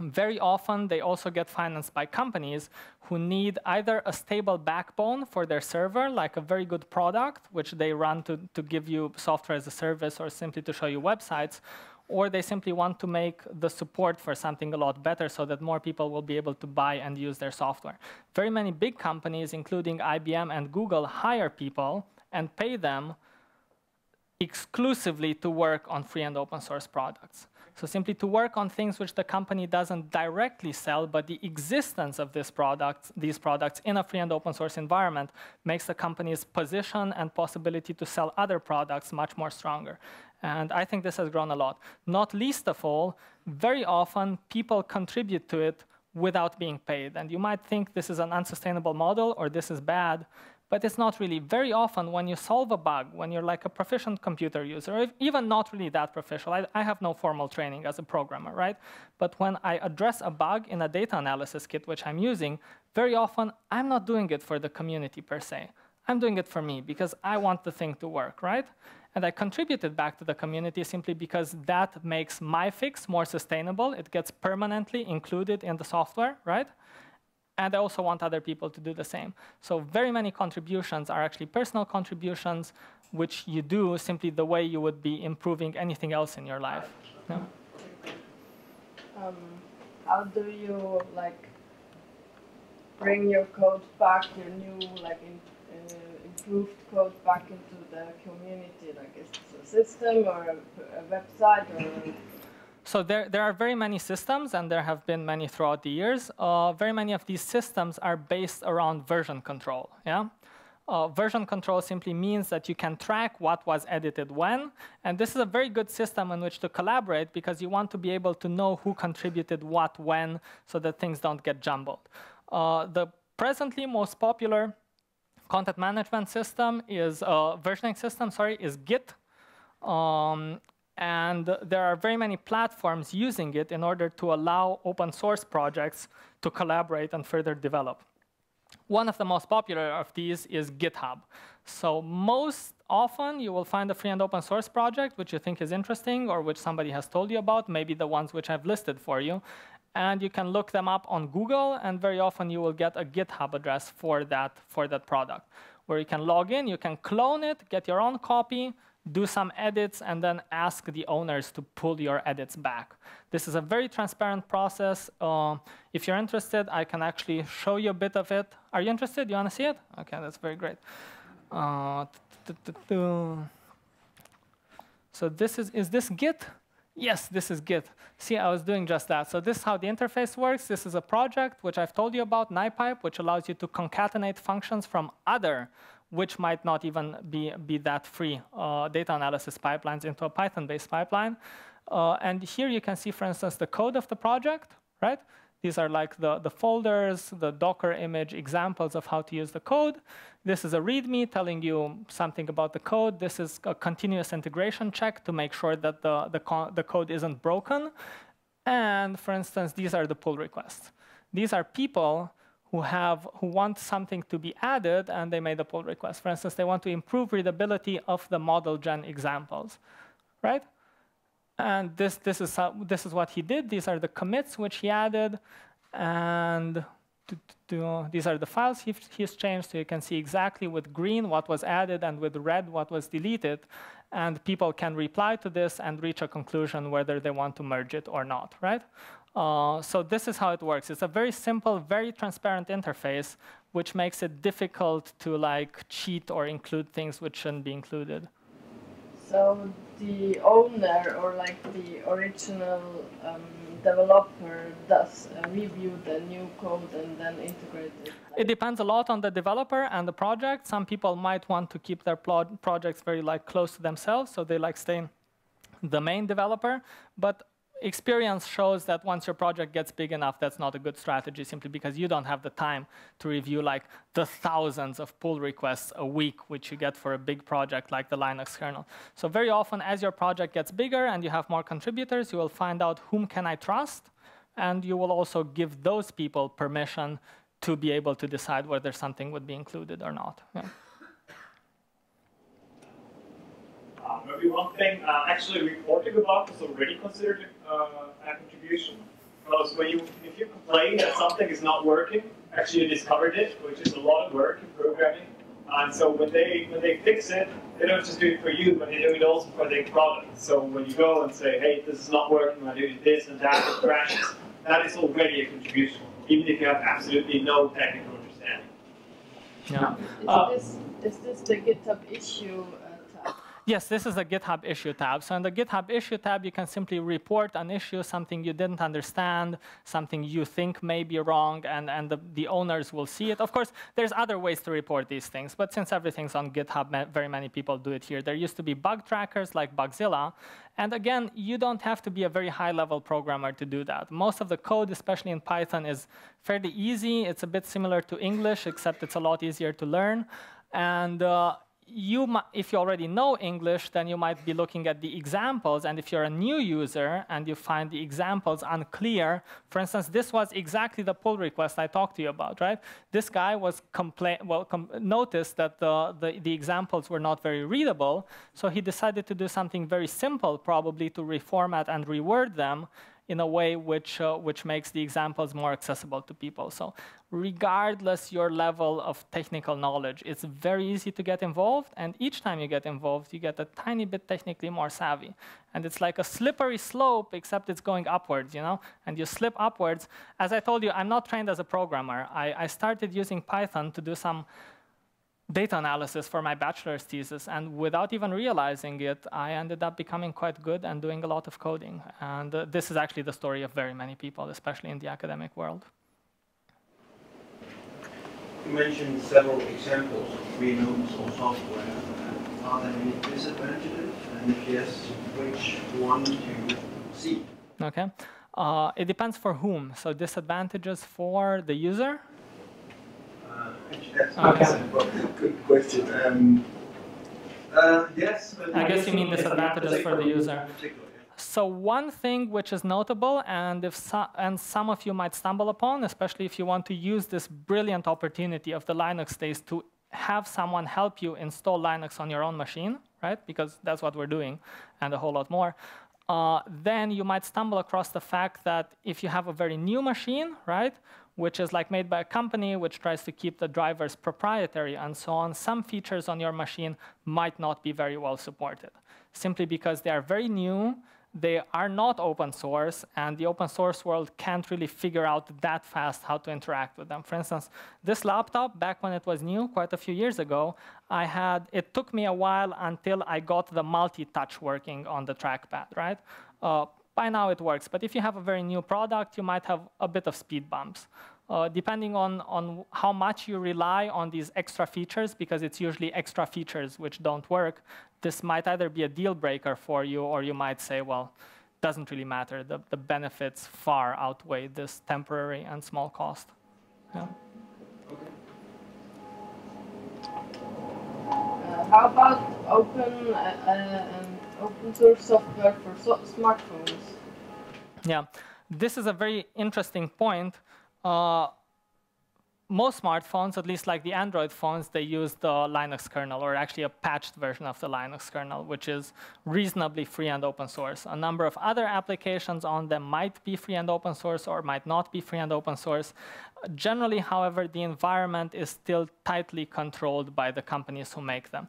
Very often, they also get financed by companies who need either a stable backbone for their server, like a very good product, which they run to, to give you software as a service or simply to show you websites, or they simply want to make the support for something a lot better so that more people will be able to buy and use their software. Very many big companies, including IBM and Google, hire people and pay them exclusively to work on free and open source products. So simply to work on things which the company doesn't directly sell, but the existence of this product, these products in a free and open source environment makes the company's position and possibility to sell other products much more stronger. And I think this has grown a lot. Not least of all, very often people contribute to it without being paid. And you might think this is an unsustainable model or this is bad, but it's not really. Very often, when you solve a bug, when you're like a proficient computer user, or even not really that proficient, I, I have no formal training as a programmer, right? But when I address a bug in a data analysis kit, which I'm using, very often I'm not doing it for the community per se. I'm doing it for me because I want the thing to work, right? And I contributed back to the community simply because that makes my fix more sustainable. It gets permanently included in the software, right? and I also want other people to do the same. So very many contributions are actually personal contributions, which you do simply the way you would be improving anything else in your life. Yeah. um, how do you like bring your code back, your new like code back into the community? Like is it a system or a, a website or? So there, there are very many systems, and there have been many throughout the years. Uh, very many of these systems are based around version control. Yeah, uh, version control simply means that you can track what was edited when, and this is a very good system in which to collaborate because you want to be able to know who contributed what when, so that things don't get jumbled. Uh, the presently most popular content management system is uh, versioning system. Sorry, is Git. Um, and there are very many platforms using it in order to allow open source projects to collaborate and further develop. One of the most popular of these is GitHub. So most often you will find a free and open source project which you think is interesting or which somebody has told you about, maybe the ones which I've listed for you. And you can look them up on Google, and very often you will get a GitHub address for that, for that product, where you can log in, you can clone it, get your own copy, do some edits, and then ask the owners to pull your edits back. This is a very transparent process. Uh, if you're interested, I can actually show you a bit of it. Are you interested? You want to see it? OK, that's very great. Uh, so this is, is this Git? Yes, this is Git. See, I was doing just that. So this is how the interface works. This is a project which I've told you about, Nipype, which allows you to concatenate functions from other which might not even be, be that free uh, data analysis pipelines into a Python-based pipeline. Uh, and here you can see, for instance, the code of the project, right? These are like the, the folders, the Docker image examples of how to use the code. This is a README telling you something about the code. This is a continuous integration check to make sure that the, the, the code isn't broken. And for instance, these are the pull requests. These are people who have who want something to be added and they made a pull request. For instance, they want to improve readability of the model gen examples, right? And this this is how, this is what he did. These are the commits which he added, and to, to, these are the files he, he's changed. So you can see exactly with green what was added and with red what was deleted, and people can reply to this and reach a conclusion whether they want to merge it or not, right? Uh, so this is how it works. It's a very simple, very transparent interface, which makes it difficult to like cheat or include things which shouldn't be included. So the owner or like the original um, developer does uh, review the new code and then integrate it? It depends a lot on the developer and the project. Some people might want to keep their projects very like close to themselves, so they like staying the main developer. But experience shows that once your project gets big enough, that's not a good strategy simply because you don't have the time to review like the thousands of pull requests a week, which you get for a big project like the Linux kernel. So very often as your project gets bigger and you have more contributors, you will find out whom can I trust, and you will also give those people permission to be able to decide whether something would be included or not. Yeah. Uh, maybe one thing, uh, actually reporting about is already considered uh, a contribution. Because when you, if you complain that something is not working, actually you discovered it, which is a lot of work in programming. And so when they when they fix it, they don't just do it for you, but they do it also for their product. So when you go and say, hey, this is not working, I do this and that, it crashes, that is already a contribution, even if you have absolutely no technical understanding. Yeah. Is, uh, this, is this the GitHub issue Yes, this is the GitHub issue tab. So in the GitHub issue tab, you can simply report an issue, something you didn't understand, something you think may be wrong, and, and the, the owners will see it. Of course, there's other ways to report these things, but since everything's on GitHub, very many people do it here. There used to be bug trackers like Bugzilla, and again, you don't have to be a very high-level programmer to do that. Most of the code, especially in Python, is fairly easy. It's a bit similar to English, except it's a lot easier to learn. And uh, you if you already know English, then you might be looking at the examples. And if you're a new user and you find the examples unclear, for instance, this was exactly the pull request I talked to you about, right? This guy was well noticed that the, the, the examples were not very readable, so he decided to do something very simple, probably to reformat and reword them in a way which, uh, which makes the examples more accessible to people. So regardless your level of technical knowledge, it's very easy to get involved. And each time you get involved, you get a tiny bit technically more savvy. And it's like a slippery slope, except it's going upwards, you know? And you slip upwards. As I told you, I'm not trained as a programmer. I, I started using Python to do some data analysis for my bachelor's thesis. And without even realizing it, I ended up becoming quite good and doing a lot of coding. And uh, this is actually the story of very many people, especially in the academic world. You mentioned several examples of open source software. Are there any disadvantages? And if yes, which one do you see? Okay. Uh, it depends for whom. So disadvantages for the user. Uh, Okay. good question. Um, uh, yes, but I guess you mean disadvantages for the user. in particular, yeah. So one thing which is notable, and if so, and some of you might stumble upon, especially if you want to use this brilliant opportunity of the Linux days to have someone help you install Linux on your own machine, right? Because that's what we're doing, and a whole lot more. Uh, then you might stumble across the fact that if you have a very new machine, right, which is like made by a company which tries to keep the drivers proprietary and so on, some features on your machine might not be very well supported, simply because they are very new, they are not open source, and the open source world can't really figure out that fast how to interact with them. For instance, this laptop, back when it was new, quite a few years ago, I had, it took me a while until I got the multi-touch working on the trackpad, right? Uh, by now it works, but if you have a very new product, you might have a bit of speed bumps. Uh, depending on, on how much you rely on these extra features, because it's usually extra features which don't work, this might either be a deal breaker for you, or you might say, well, doesn't really matter. The, the benefits far outweigh this temporary and small cost. Yeah. Uh, how about open uh, uh, open source software for so smartphones? Yeah, this is a very interesting point. Uh, most smartphones, at least like the Android phones, they use the Linux kernel, or actually a patched version of the Linux kernel, which is reasonably free and open source. A number of other applications on them might be free and open source or might not be free and open source. Generally, however, the environment is still tightly controlled by the companies who make them.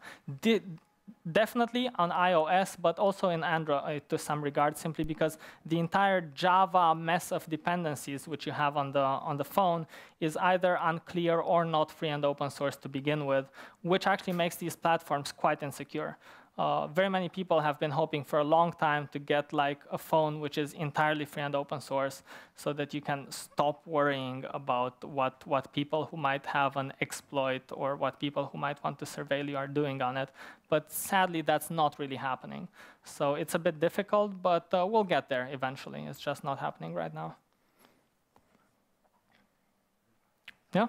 Definitely on iOS, but also in Android uh, to some regard, simply because the entire Java mess of dependencies which you have on the, on the phone is either unclear or not free and open source to begin with, which actually makes these platforms quite insecure. Uh, very many people have been hoping for a long time to get like a phone which is entirely free and open source so that you can stop worrying about what, what people who might have an exploit or what people who might want to surveil you are doing on it. But sadly, that's not really happening. So it's a bit difficult, but uh, we'll get there eventually. It's just not happening right now. Yeah?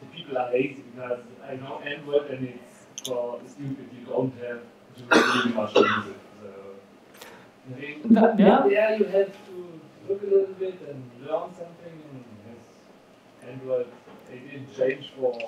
the people are lazy because I know and it's for stupid. You don't have to really much use it. So I think yeah. yeah, you have to look a little bit and learn something. And yes, Android it didn't change for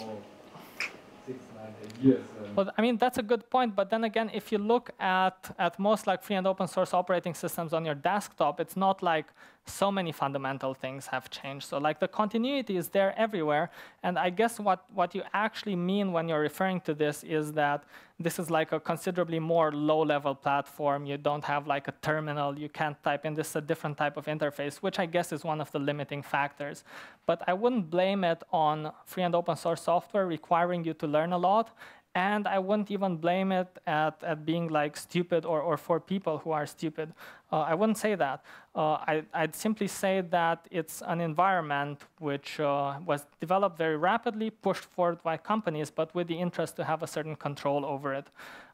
six, ten uh, Well, I mean, that's a good point. But then again, if you look at, at most like free and open source operating systems on your desktop, it's not like so many fundamental things have changed. So like the continuity is there everywhere. And I guess what, what you actually mean when you're referring to this is that this is like a considerably more low-level platform. You don't have like a terminal. You can't type in. This is a different type of interface, which I guess is one of the limiting factors. But I wouldn't blame it on free and open source software requiring you to learn a lot. And I wouldn't even blame it at, at being like stupid or, or for people who are stupid. Uh, I wouldn't say that. Uh, I, would simply say that it's an environment which uh, was developed very rapidly, pushed forward by companies, but with the interest to have a certain control over it.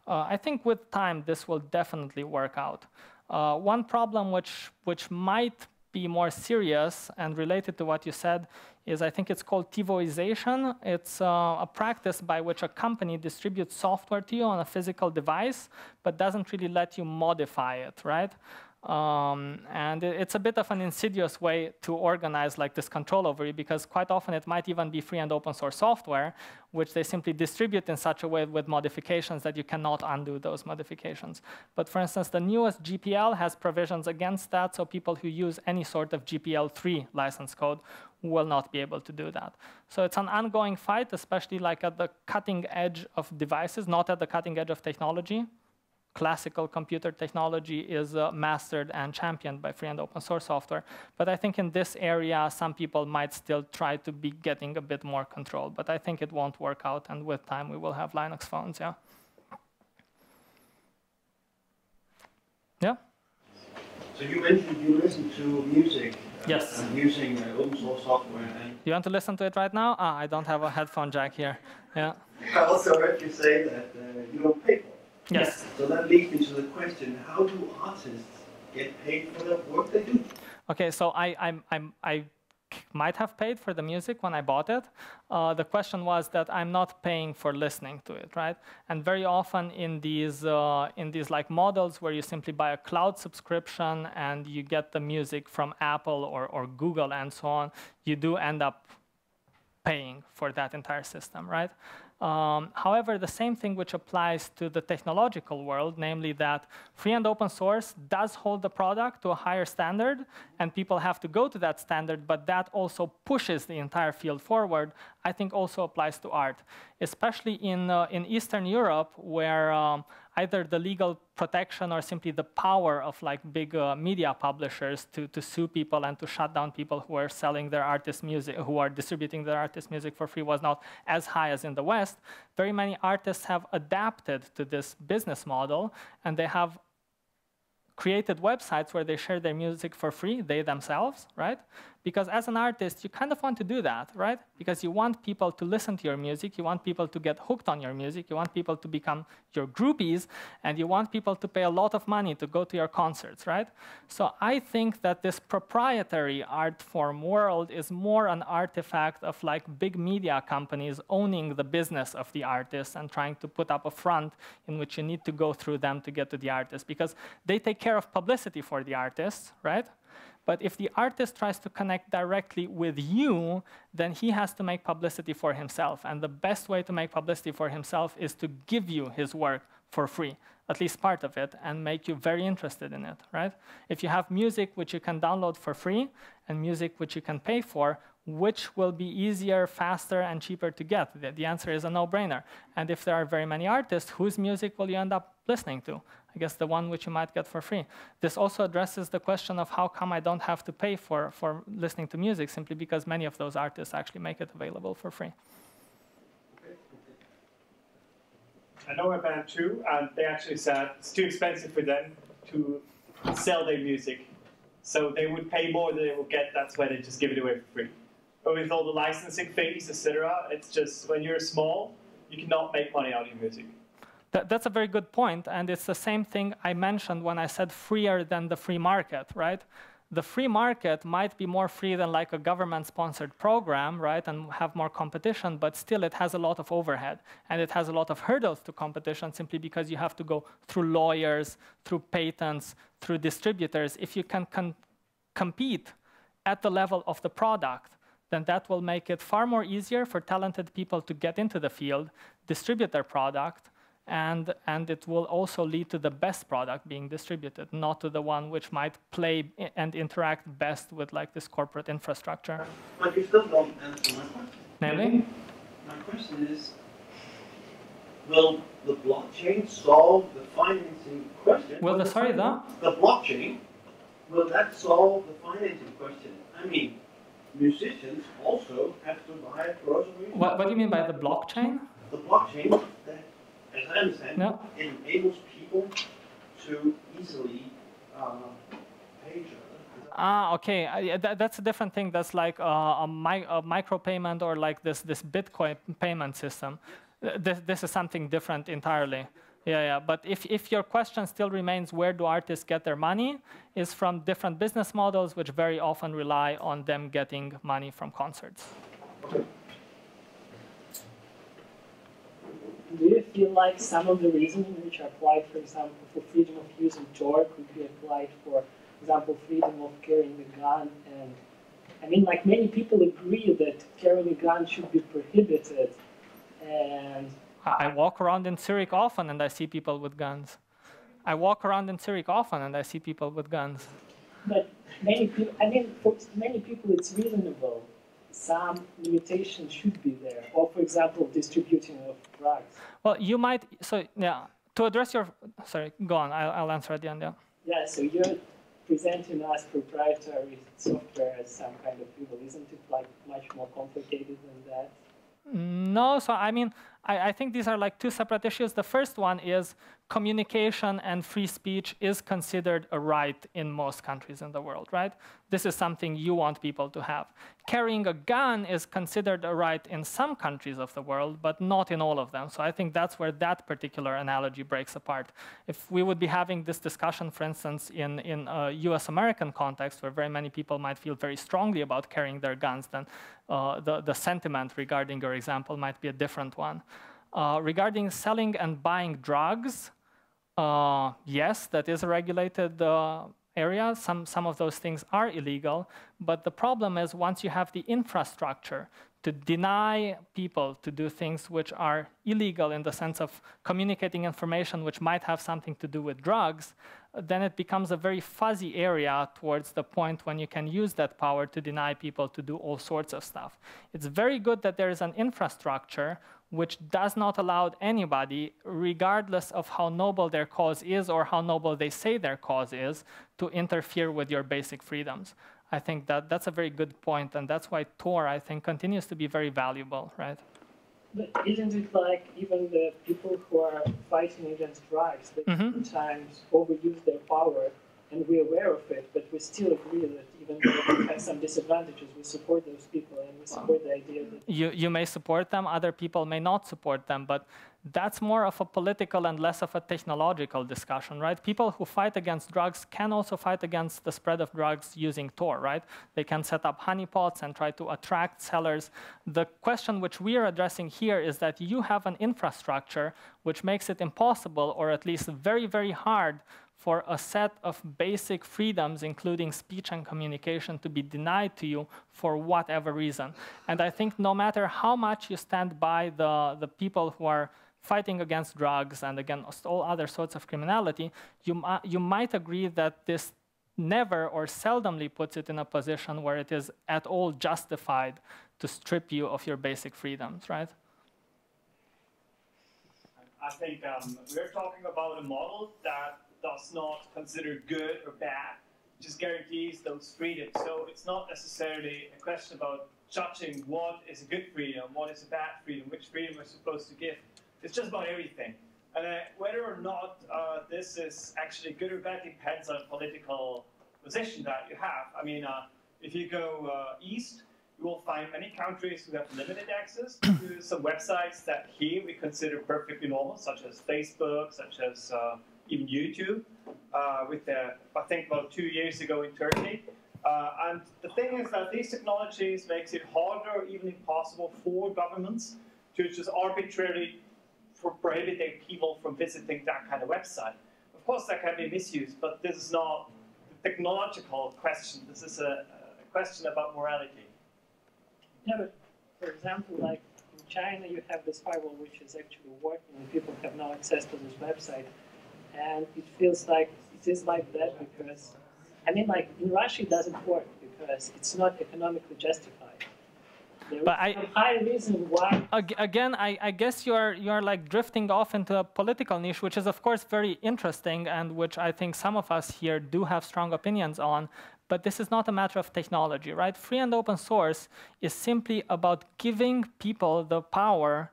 Uh, I think with time, this will definitely work out. Uh, one problem which, which might be more serious and related to what you said is I think it's called TiVoization. It's uh, a practice by which a company distributes software to you on a physical device, but doesn't really let you modify it, right? Um, and it, it's a bit of an insidious way to organize like this control over you because quite often it might even be free and open source software, which they simply distribute in such a way with modifications that you cannot undo those modifications. But for instance, the newest GPL has provisions against that, so people who use any sort of GPL3 license code will not be able to do that. So it's an ongoing fight, especially like at the cutting edge of devices, not at the cutting edge of technology, classical computer technology is uh, mastered and championed by free and open source software. But I think in this area, some people might still try to be getting a bit more control. But I think it won't work out, and with time, we will have Linux phones, yeah. Yeah? So you mentioned you listen to music. uh, Yes. uh, using uh, open source software, and You want to listen to it right now? Ah, I don't have a headphone jack here. Yeah. I also heard you say that uh, you don't pay for it. Yes. So that leads me to the question: How do artists get paid for the work they do? Okay, so I, I'm, I'm, I might have paid for the music when I bought it. Uh, the question was that I'm not paying for listening to it, right? And very often in these, uh, in these like models where you simply buy a cloud subscription and you get the music from Apple or, or Google and so on, you do end up paying for that entire system, right? Um, however, the same thing which applies to the technological world, namely that free and open source does hold the product to a higher standard, and people have to go to that standard, but that also pushes the entire field forward, I think also applies to art, especially in, uh, in Eastern Europe, where um, either the legal protection or simply the power of like big uh, media publishers to, to sue people and to shut down people who are selling their artist music, who are distributing their artist music for free was not as high as in the West. Very many artists have adapted to this business model and they have created websites where they share their music for free, they themselves, right? Because as an artist, you kind of want to do that, right? Because you want people to listen to your music, you want people to get hooked on your music, you want people to become your groupies, and you want people to pay a lot of money to go to your concerts, right? So I think that this proprietary art form world is more an artifact of like big media companies owning the business of the artist and trying to put up a front in which you need to go through them to get to the artist because they take care of publicity for the artists, right? But if the artist tries to connect directly with you, then he has to make publicity for himself. And the best way to make publicity for himself is to give you his work for free, at least part of it, and make you very interested in it, right? If you have music which you can download for free and music which you can pay for, which will be easier, faster, and cheaper to get? The, answer is a no-brainer. And if there are very many artists, whose music will you end up listening to? I guess the one which you might get for free. This also addresses the question of how come I don't have to pay for, for listening to music, simply because many of those artists actually make it available for free. I know a band too, and they actually said it's too expensive for them to sell their music. So they would pay more than they would get, that's why they just give it away for free. But with all the licensing fees, etc., it's just when you're small, you cannot make money out of your music. That, that's a very good point, and it's the same thing I mentioned when I said freer than the free market, right? The free market might be more free than like a government-sponsored program, right, and have more competition, but still it has a lot of overhead, and it has a lot of hurdles to competition simply because you have to go through lawyers, through patents, through distributors. If you can compete at the level of the product, then that will make it far more easier for talented people to get into the field, distribute their product, and, and it will also lead to the best product being distributed, not to the one which might play and interact best with like this corporate infrastructure. But you still don't answer my question. Namely? My question is, will the blockchain solve the financing question? Will the, sorry, the? The blockchain, will that solve the financing question? I mean, musicians also have to buy groceries. What, what do you mean by the blockchain? The blockchain, that, as I understand, No. it enables people to easily uh, pay each other. Ah, okay. Uh, that, that's a different thing. That's like uh, a, mi- a micropayment or like this, this Bitcoin payment system. This, this is something different entirely. Yeah, yeah. But if, if your question still remains where do artists get their money, is from different business models, which very often rely on them getting money from concerts. Do you feel like some of the reasoning which are applied, for example, for freedom of use in Tor could be applied for example, freedom of carrying a gun? And I mean, like many people agree that carrying a gun should be prohibited. And I I walk around in Zurich often and I see people with guns. I walk around in Zurich often and I see people with guns. but many people, I mean, for many people, it's reasonable. Some limitation should be there. Or, for example, distributing of drugs. Well, you might, so yeah, to address your, sorry, go on, I'll, I'll answer at the end, yeah. Yeah, so you're presenting us proprietary software as some kind of evil. Isn't it like much more complicated than that? Mm, no, so I mean, I, I, think these are like two separate issues. The first one is communication and free speech is considered a right in most countries in the world, right? This is something you want people to have. Carrying a gun is considered a right in some countries of the world, but not in all of them. So I think that's where that particular analogy breaks apart. If we would be having this discussion, for instance, in, in a US American context where very many people might feel very strongly about carrying their guns, then uh, the, the sentiment regarding your example might be a different one. Uh, regarding selling and buying drugs, uh, yes, that is a regulated uh, area. Some, some of those things are illegal. But the problem is once you have the infrastructure to deny people to do things which are illegal in the sense of communicating information which might have something to do with drugs, then it becomes a very fuzzy area towards the point when you can use that power to deny people to do all sorts of stuff. It's very good that there is an infrastructure which does not allow anybody, regardless of how noble their cause is or how noble they say their cause is, to interfere with your basic freedoms. I think that that's a very good point, and that's why Tor, I think, continues to be very valuable, right? But isn't it like even the people who are fighting against rights, they mm-hmm. sometimes overuse their power, and we're aware of it, but we still agree that even though have some disadvantages, we support those people and we support the idea that you you may support them, other people may not support them, but that's more of a political and less of a technological discussion, right? People who fight against drugs can also fight against the spread of drugs using Tor, right? They can set up honeypots and try to attract sellers. The question which we are addressing here is that you have an infrastructure which makes it impossible, or at least very, very hard, for a set of basic freedoms, including speech and communication, to be denied to you for whatever reason. And I think no matter how much you stand by the, the people who are fighting against drugs and against all other sorts of criminality, you, you might agree that this never or seldomly puts it in a position where it is at all justified to strip you of your basic freedoms, right? I think um, we're talking about a model that does not consider good or bad, just guarantees those freedoms. So it's not necessarily a question about judging what is a good freedom, what is a bad freedom, which freedom we're supposed to give. It's just about everything. And uh, whether or not uh, this is actually good or bad depends on political position that you have. I mean, uh, if you go uh, east, you will find many countries who have limited access to some websites that here we consider perfectly normal, such as Facebook, such as even YouTube, uh, with the, I think about two years ago in Turkey. Uh, and the thing is that these technologies makes it harder even impossible for governments to just arbitrarily prohibiting people from visiting that kind of website. Of course, that can be misused, but this is not a technological question. This is a, a question about morality. Yeah, but for example, like in China, you have this firewall which is actually working, and people have no access to this website and it feels like it is like that because I mean, like in Russia, it doesn't work because it's not economically justified. There but I, high reason why. Again, I, I guess you are you are like drifting off into a political niche, which is of course very interesting, and which I think some of us here do have strong opinions on. But this is not a matter of technology, right? Free and open source is simply about giving people the power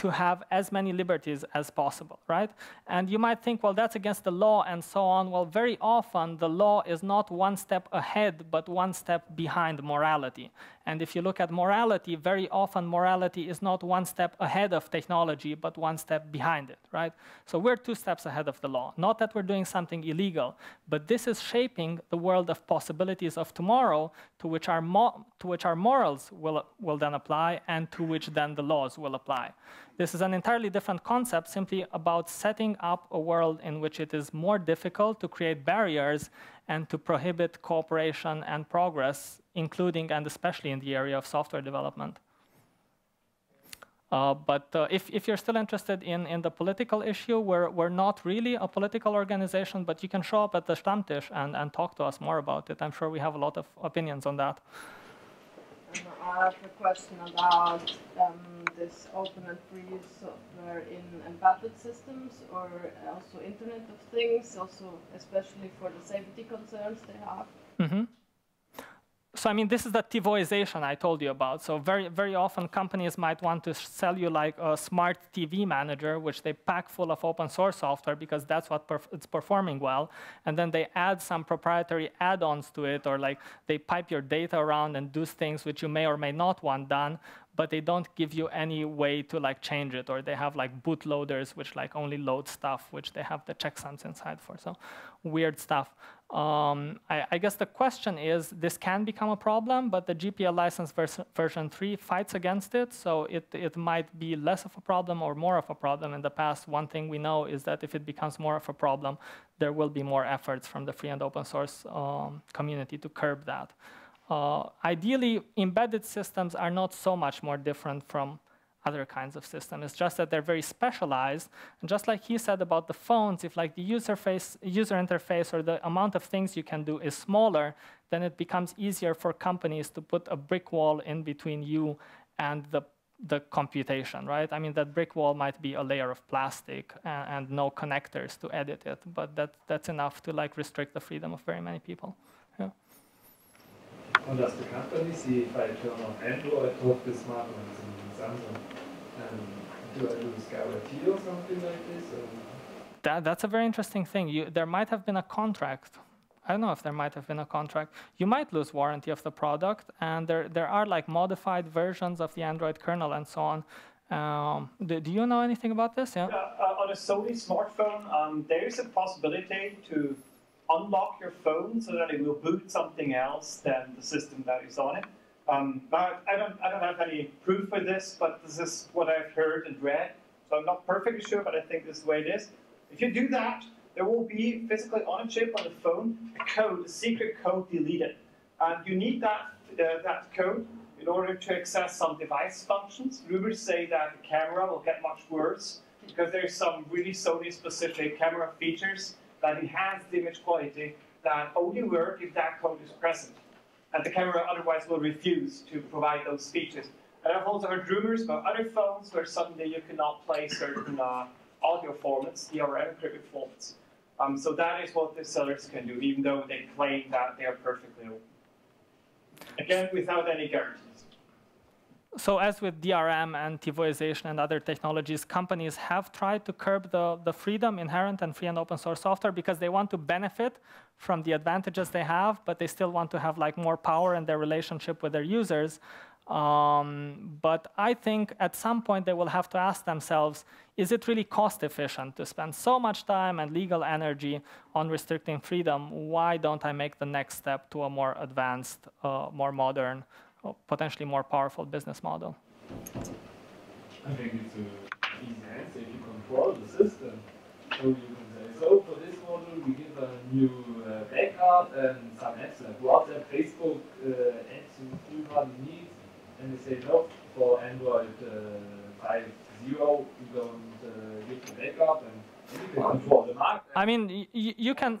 to have as many liberties as possible, right? And you might think, well, that's against the law and so on. Well, very often the law is not one step ahead, but one step behind morality. And if you look at morality, very often morality is not one step ahead of technology, but one step behind it, right? So we're two steps ahead of the law. Not that we're doing something illegal, but this is shaping the world of possibilities of tomorrow to which our, to which our morals will, will then apply and to which then the laws will apply. This is an entirely different concept, simply about setting up a world in which it is more difficult to create barriers and to prohibit cooperation and progress, including and especially in the area of software development. Uh, but uh, if, if, you're still interested in, in the political issue, we're, we're not really a political organization, but you can show up at the Stammtisch and, and talk to us more about it. I'm sure we have a lot of opinions on that. And I have a question about um, this open and free software in embedded systems or also Internet of Things, also especially for the safety concerns they have. Mm-hmm so I mean, this is the TiVoization I told you about. So very, very often companies might want to sell you like a smart TV manager, which they pack full of open source software because that's what perf it's performing well. And then they add some proprietary add-ons to it, or like they pipe your data around and do things which you may or may not want done but they don't give you any way to like change it, or they have like bootloaders which like only load stuff, which they have the checksums inside for. So weird stuff. Um, I, I, guess the question is, this can become a problem, but the GPL license vers version 3 fights against it, so it, it might be less of a problem or more of a problem in the past. One thing we know is that if it becomes more of a problem, there will be more efforts from the free and open source um, community to curb that. Uh, ideally, embedded systems are not so much more different from other kinds of systems. It's just that they're very specialized. And just like he said about the phones, if like the user, face, user interface or the amount of things you can do is smaller, then it becomes easier for companies to put a brick wall in between you and the, the computation, right? I mean, that brick wall might be a layer of plastic and, and no connectors to edit it, but that, that's enough to like restrict the freedom of very many people. Yeah. And does the company see if I turn on Android, talk the smartphones Samsung. Um, do I lose guarantee or something like this? That, that's a very interesting thing. You, there might have been a contract. I don't know if there might have been a contract. You might lose warranty of the product, and there, there are like modified versions of the Android kernel and so on. Um, do, do, you know anything about this? Yeah. Uh, on a Sony smartphone, um, there is a possibility to unlock your phone so that it will boot something else than the system that is on it. Um, I, don't, I don't have any proof for this, but this is what I've heard and read. So I'm not perfectly sure, but I think this is the way it is. If you do that, there will be physically on a chip on the phone a code, a secret code deleted. And you need that, uh, that code in order to access some device functions. Rumors say that the camera will get much worse because there's some really Sony-specific camera features that enhance the image quality that only work if that code is present and the camera otherwise will refuse to provide those features. And I've also heard rumors about other phones where suddenly you cannot play certain uh, audio formats, DRM encrypted formats. Um, so that is what the sellers can do, even though they claim that they are perfectly open. Again, without any guarantees. So as with DRM and TiVoization and other technologies, companies have tried to curb the, the freedom inherent in free and open source software because they want to benefit from the advantages they have, but they still want to have like more power in their relationship with their users. Um, but I think at some point they will have to ask themselves, is it really cost efficient to spend so much time and legal energy on restricting freedom? Why don't I make the next step to a more advanced, uh, more modern, potentially more powerful business model? I think it's an easy answer if you control the system. So you can say, so for this model we give a new uh, backup and some apps like WhatsApp, Facebook, uh, apps everybody needs, and they say no, for Android uh, 5.0 we don't uh, give the backup and control the market I mean, you, you can.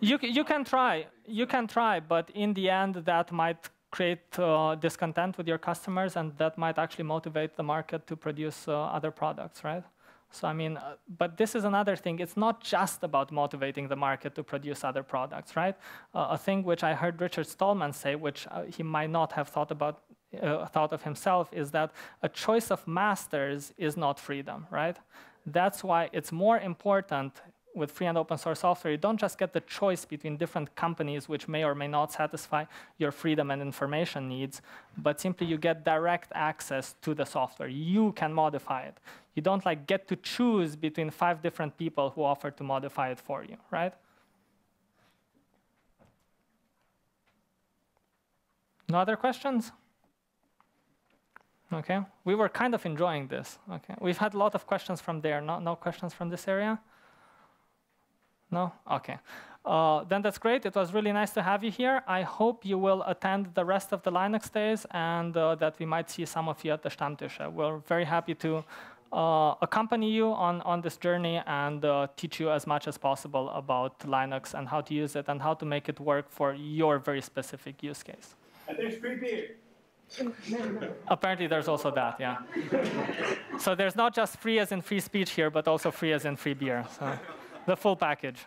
You you can try. You can try, but in the end, that might create uh, discontent with your customers, and that might actually motivate the market to produce uh, other products, right? So I mean, uh, but this is another thing. It's not just about motivating the market to produce other products, right? Uh, a thing which I heard Richard Stallman say, which uh, he might not have thought about, uh, thought of himself, is that a choice of masters is not freedom, right? That's why it's more important with free and open source software, you don't just get the choice between different companies which may or may not satisfy your freedom and information needs, but simply you get direct access to the software. You can modify it. You don't like get to choose between five different people who offer to modify it for you, right? No other questions? Okay, we were kind of enjoying this. Okay, we've had a lot of questions from there. No, no questions from this area. No? Okay. Uh, then that's great. It was really nice to have you here. I hope you will attend the rest of the Linux days and uh, that we might see some of you at the Stammtische. We're very happy to uh, accompany you on, on this journey and uh, teach you as much as possible about Linux and how to use it and how to make it work for your very specific use case. And there's free beer. Apparently, there's also that, yeah. so there's not just free as in free speech here, but also free as in free beer. So the full package.